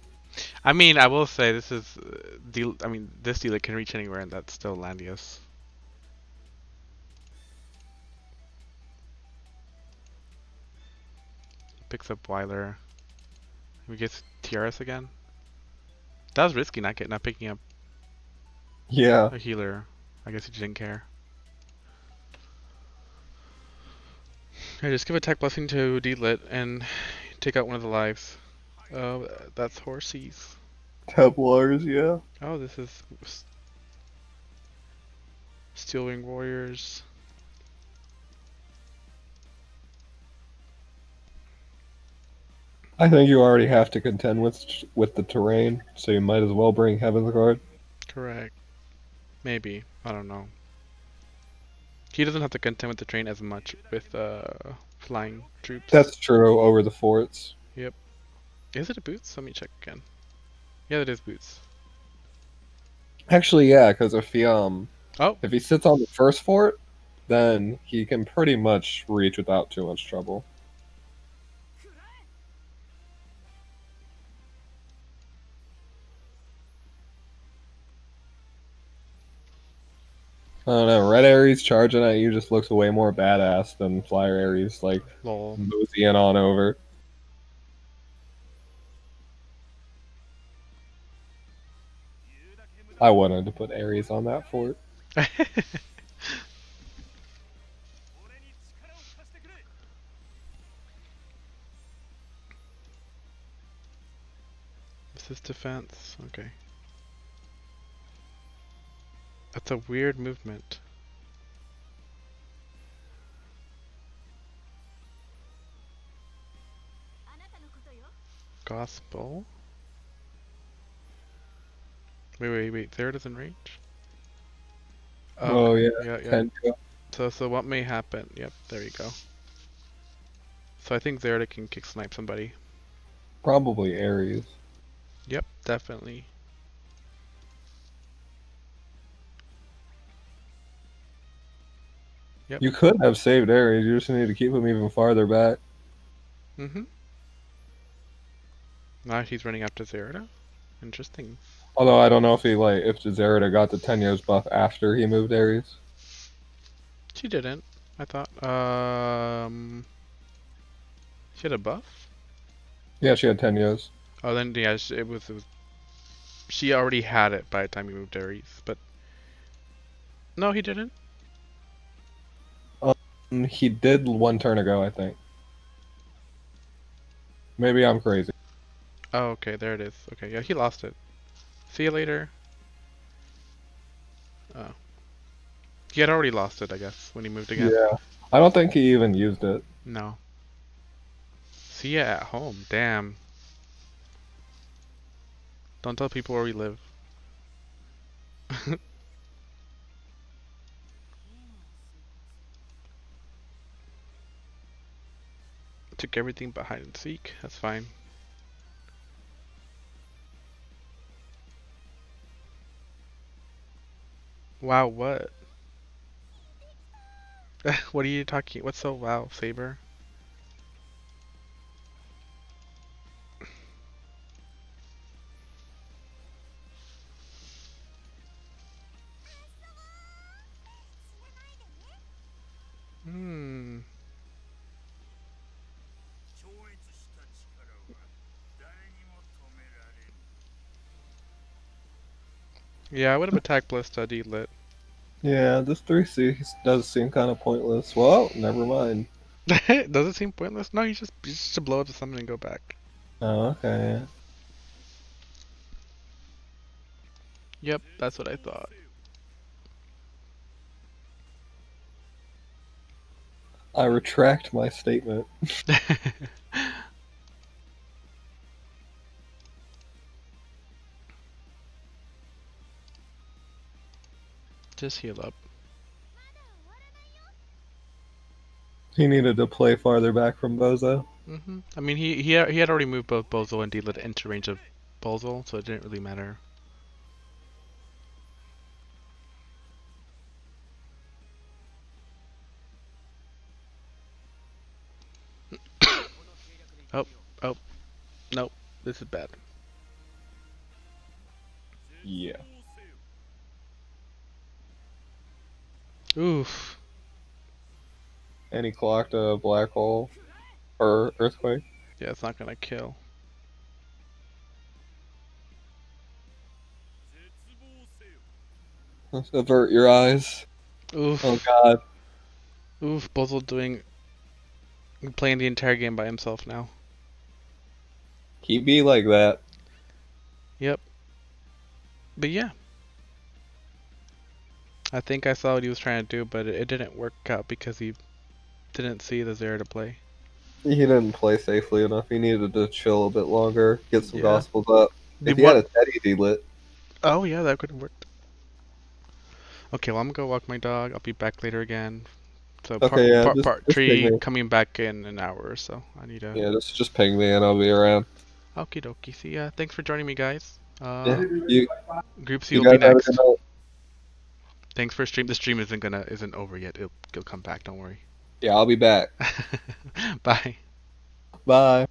I mean, I will say this is. Uh, deal. I mean, this dealer can reach anywhere, and that's still Landius. Picks up Weiler. We get TRS again. That was risky, not getting, not picking up Yeah, a healer. I guess he didn't care. Hey, just give a tech blessing to Deedlit and take out one of the lives. Oh, that's Horsies. Templars. Yeah. Oh, this is Steelwing Warriors. I think you already have to contend with with the terrain, so you might as well bring Heaven's Guard. Correct. Maybe. I don't know. He doesn't have to contend with the train as much with uh, flying troops. That's true over the forts. Yep. Is it a boots? Let me check again. Yeah, it is boots. Actually, yeah, because if he um Oh, if he sits on the first fort, then he can pretty much reach without too much trouble. I don't know. Red Ares charging at you just looks way more badass than Flyer Ares like moving on over. I wanted to put Ares on that fort. This is defense. Okay. That's a weird movement. Gospel. Wait, wait, wait. There doesn't reach. Oh, oh, yeah, yeah, yeah. Ten- So, so what may happen? Yep, there you go. So I think Zerida can kick snipe somebody. Probably Ares. Yep, definitely. You could have saved Ares. You just need to keep him even farther back. Mm-hmm. Now he's running after Zerida. Interesting. Although I don't know if he like if Zerida got the ten years buff after he moved Ares. She didn't. I thought. Um. She had a buff. Yeah, she had ten years. Oh, then yeah, it was, it was. She already had it by the time he moved Ares, but. No, he didn't. He did one turn ago, I think. Maybe I'm crazy. Oh, okay, there it is. Okay, yeah, he lost it. See you later. Oh. He had already lost it, I guess, when he moved again. Yeah. I don't think he even used it. No. See ya at home. Damn. Don't tell people where we live. Took everything but hide and seek. That's fine. Wow, what? what are you talking? What's so wow, Saber? Yeah, I would have attacked Blista Deedlit. Yeah, this 3C does seem kind of pointless. Well, never mind. Does it seem pointless? No, you just you just to blow up the summon and go back. Oh, okay. Yep, that's what I thought. I retract my statement. his heal up. He needed to play farther back from Bozel. Mm -hmm. I mean, he he he had already moved both Bozo and Deedlit into range of Bozel, so it didn't really matter. oh, oh, nope, this is bad. Yeah. Oof. And he clocked a black hole or earthquake. Yeah, it's not gonna kill. Avert your eyes. Oof. Oh god. Oof, Bozel doing playing the entire game by himself now. He be like that. Yep. But yeah, I think I saw what he was trying to do, but it, it didn't work out because he didn't see the Zerida play. He didn't play safely enough. He needed to chill a bit longer, get some Yeah. gospels up. If he had a Teddy Deedlit. Oh yeah, that could have worked. Okay, well I'm gonna go walk my dog. I'll be back later again. So part, yeah, part, just- part just three coming back in an hour or so. I need to. Yeah, just just ping me and I'll be around. Okie dokie. See ya. Thanks for joining me, guys. Uh, Yeah, you, Group C will be guys have a next. Good night. Thanks for stream. The stream isn't gonna isn't over yet. It'll, it'll come back. Don't worry. Yeah, I'll be back. Bye. Bye.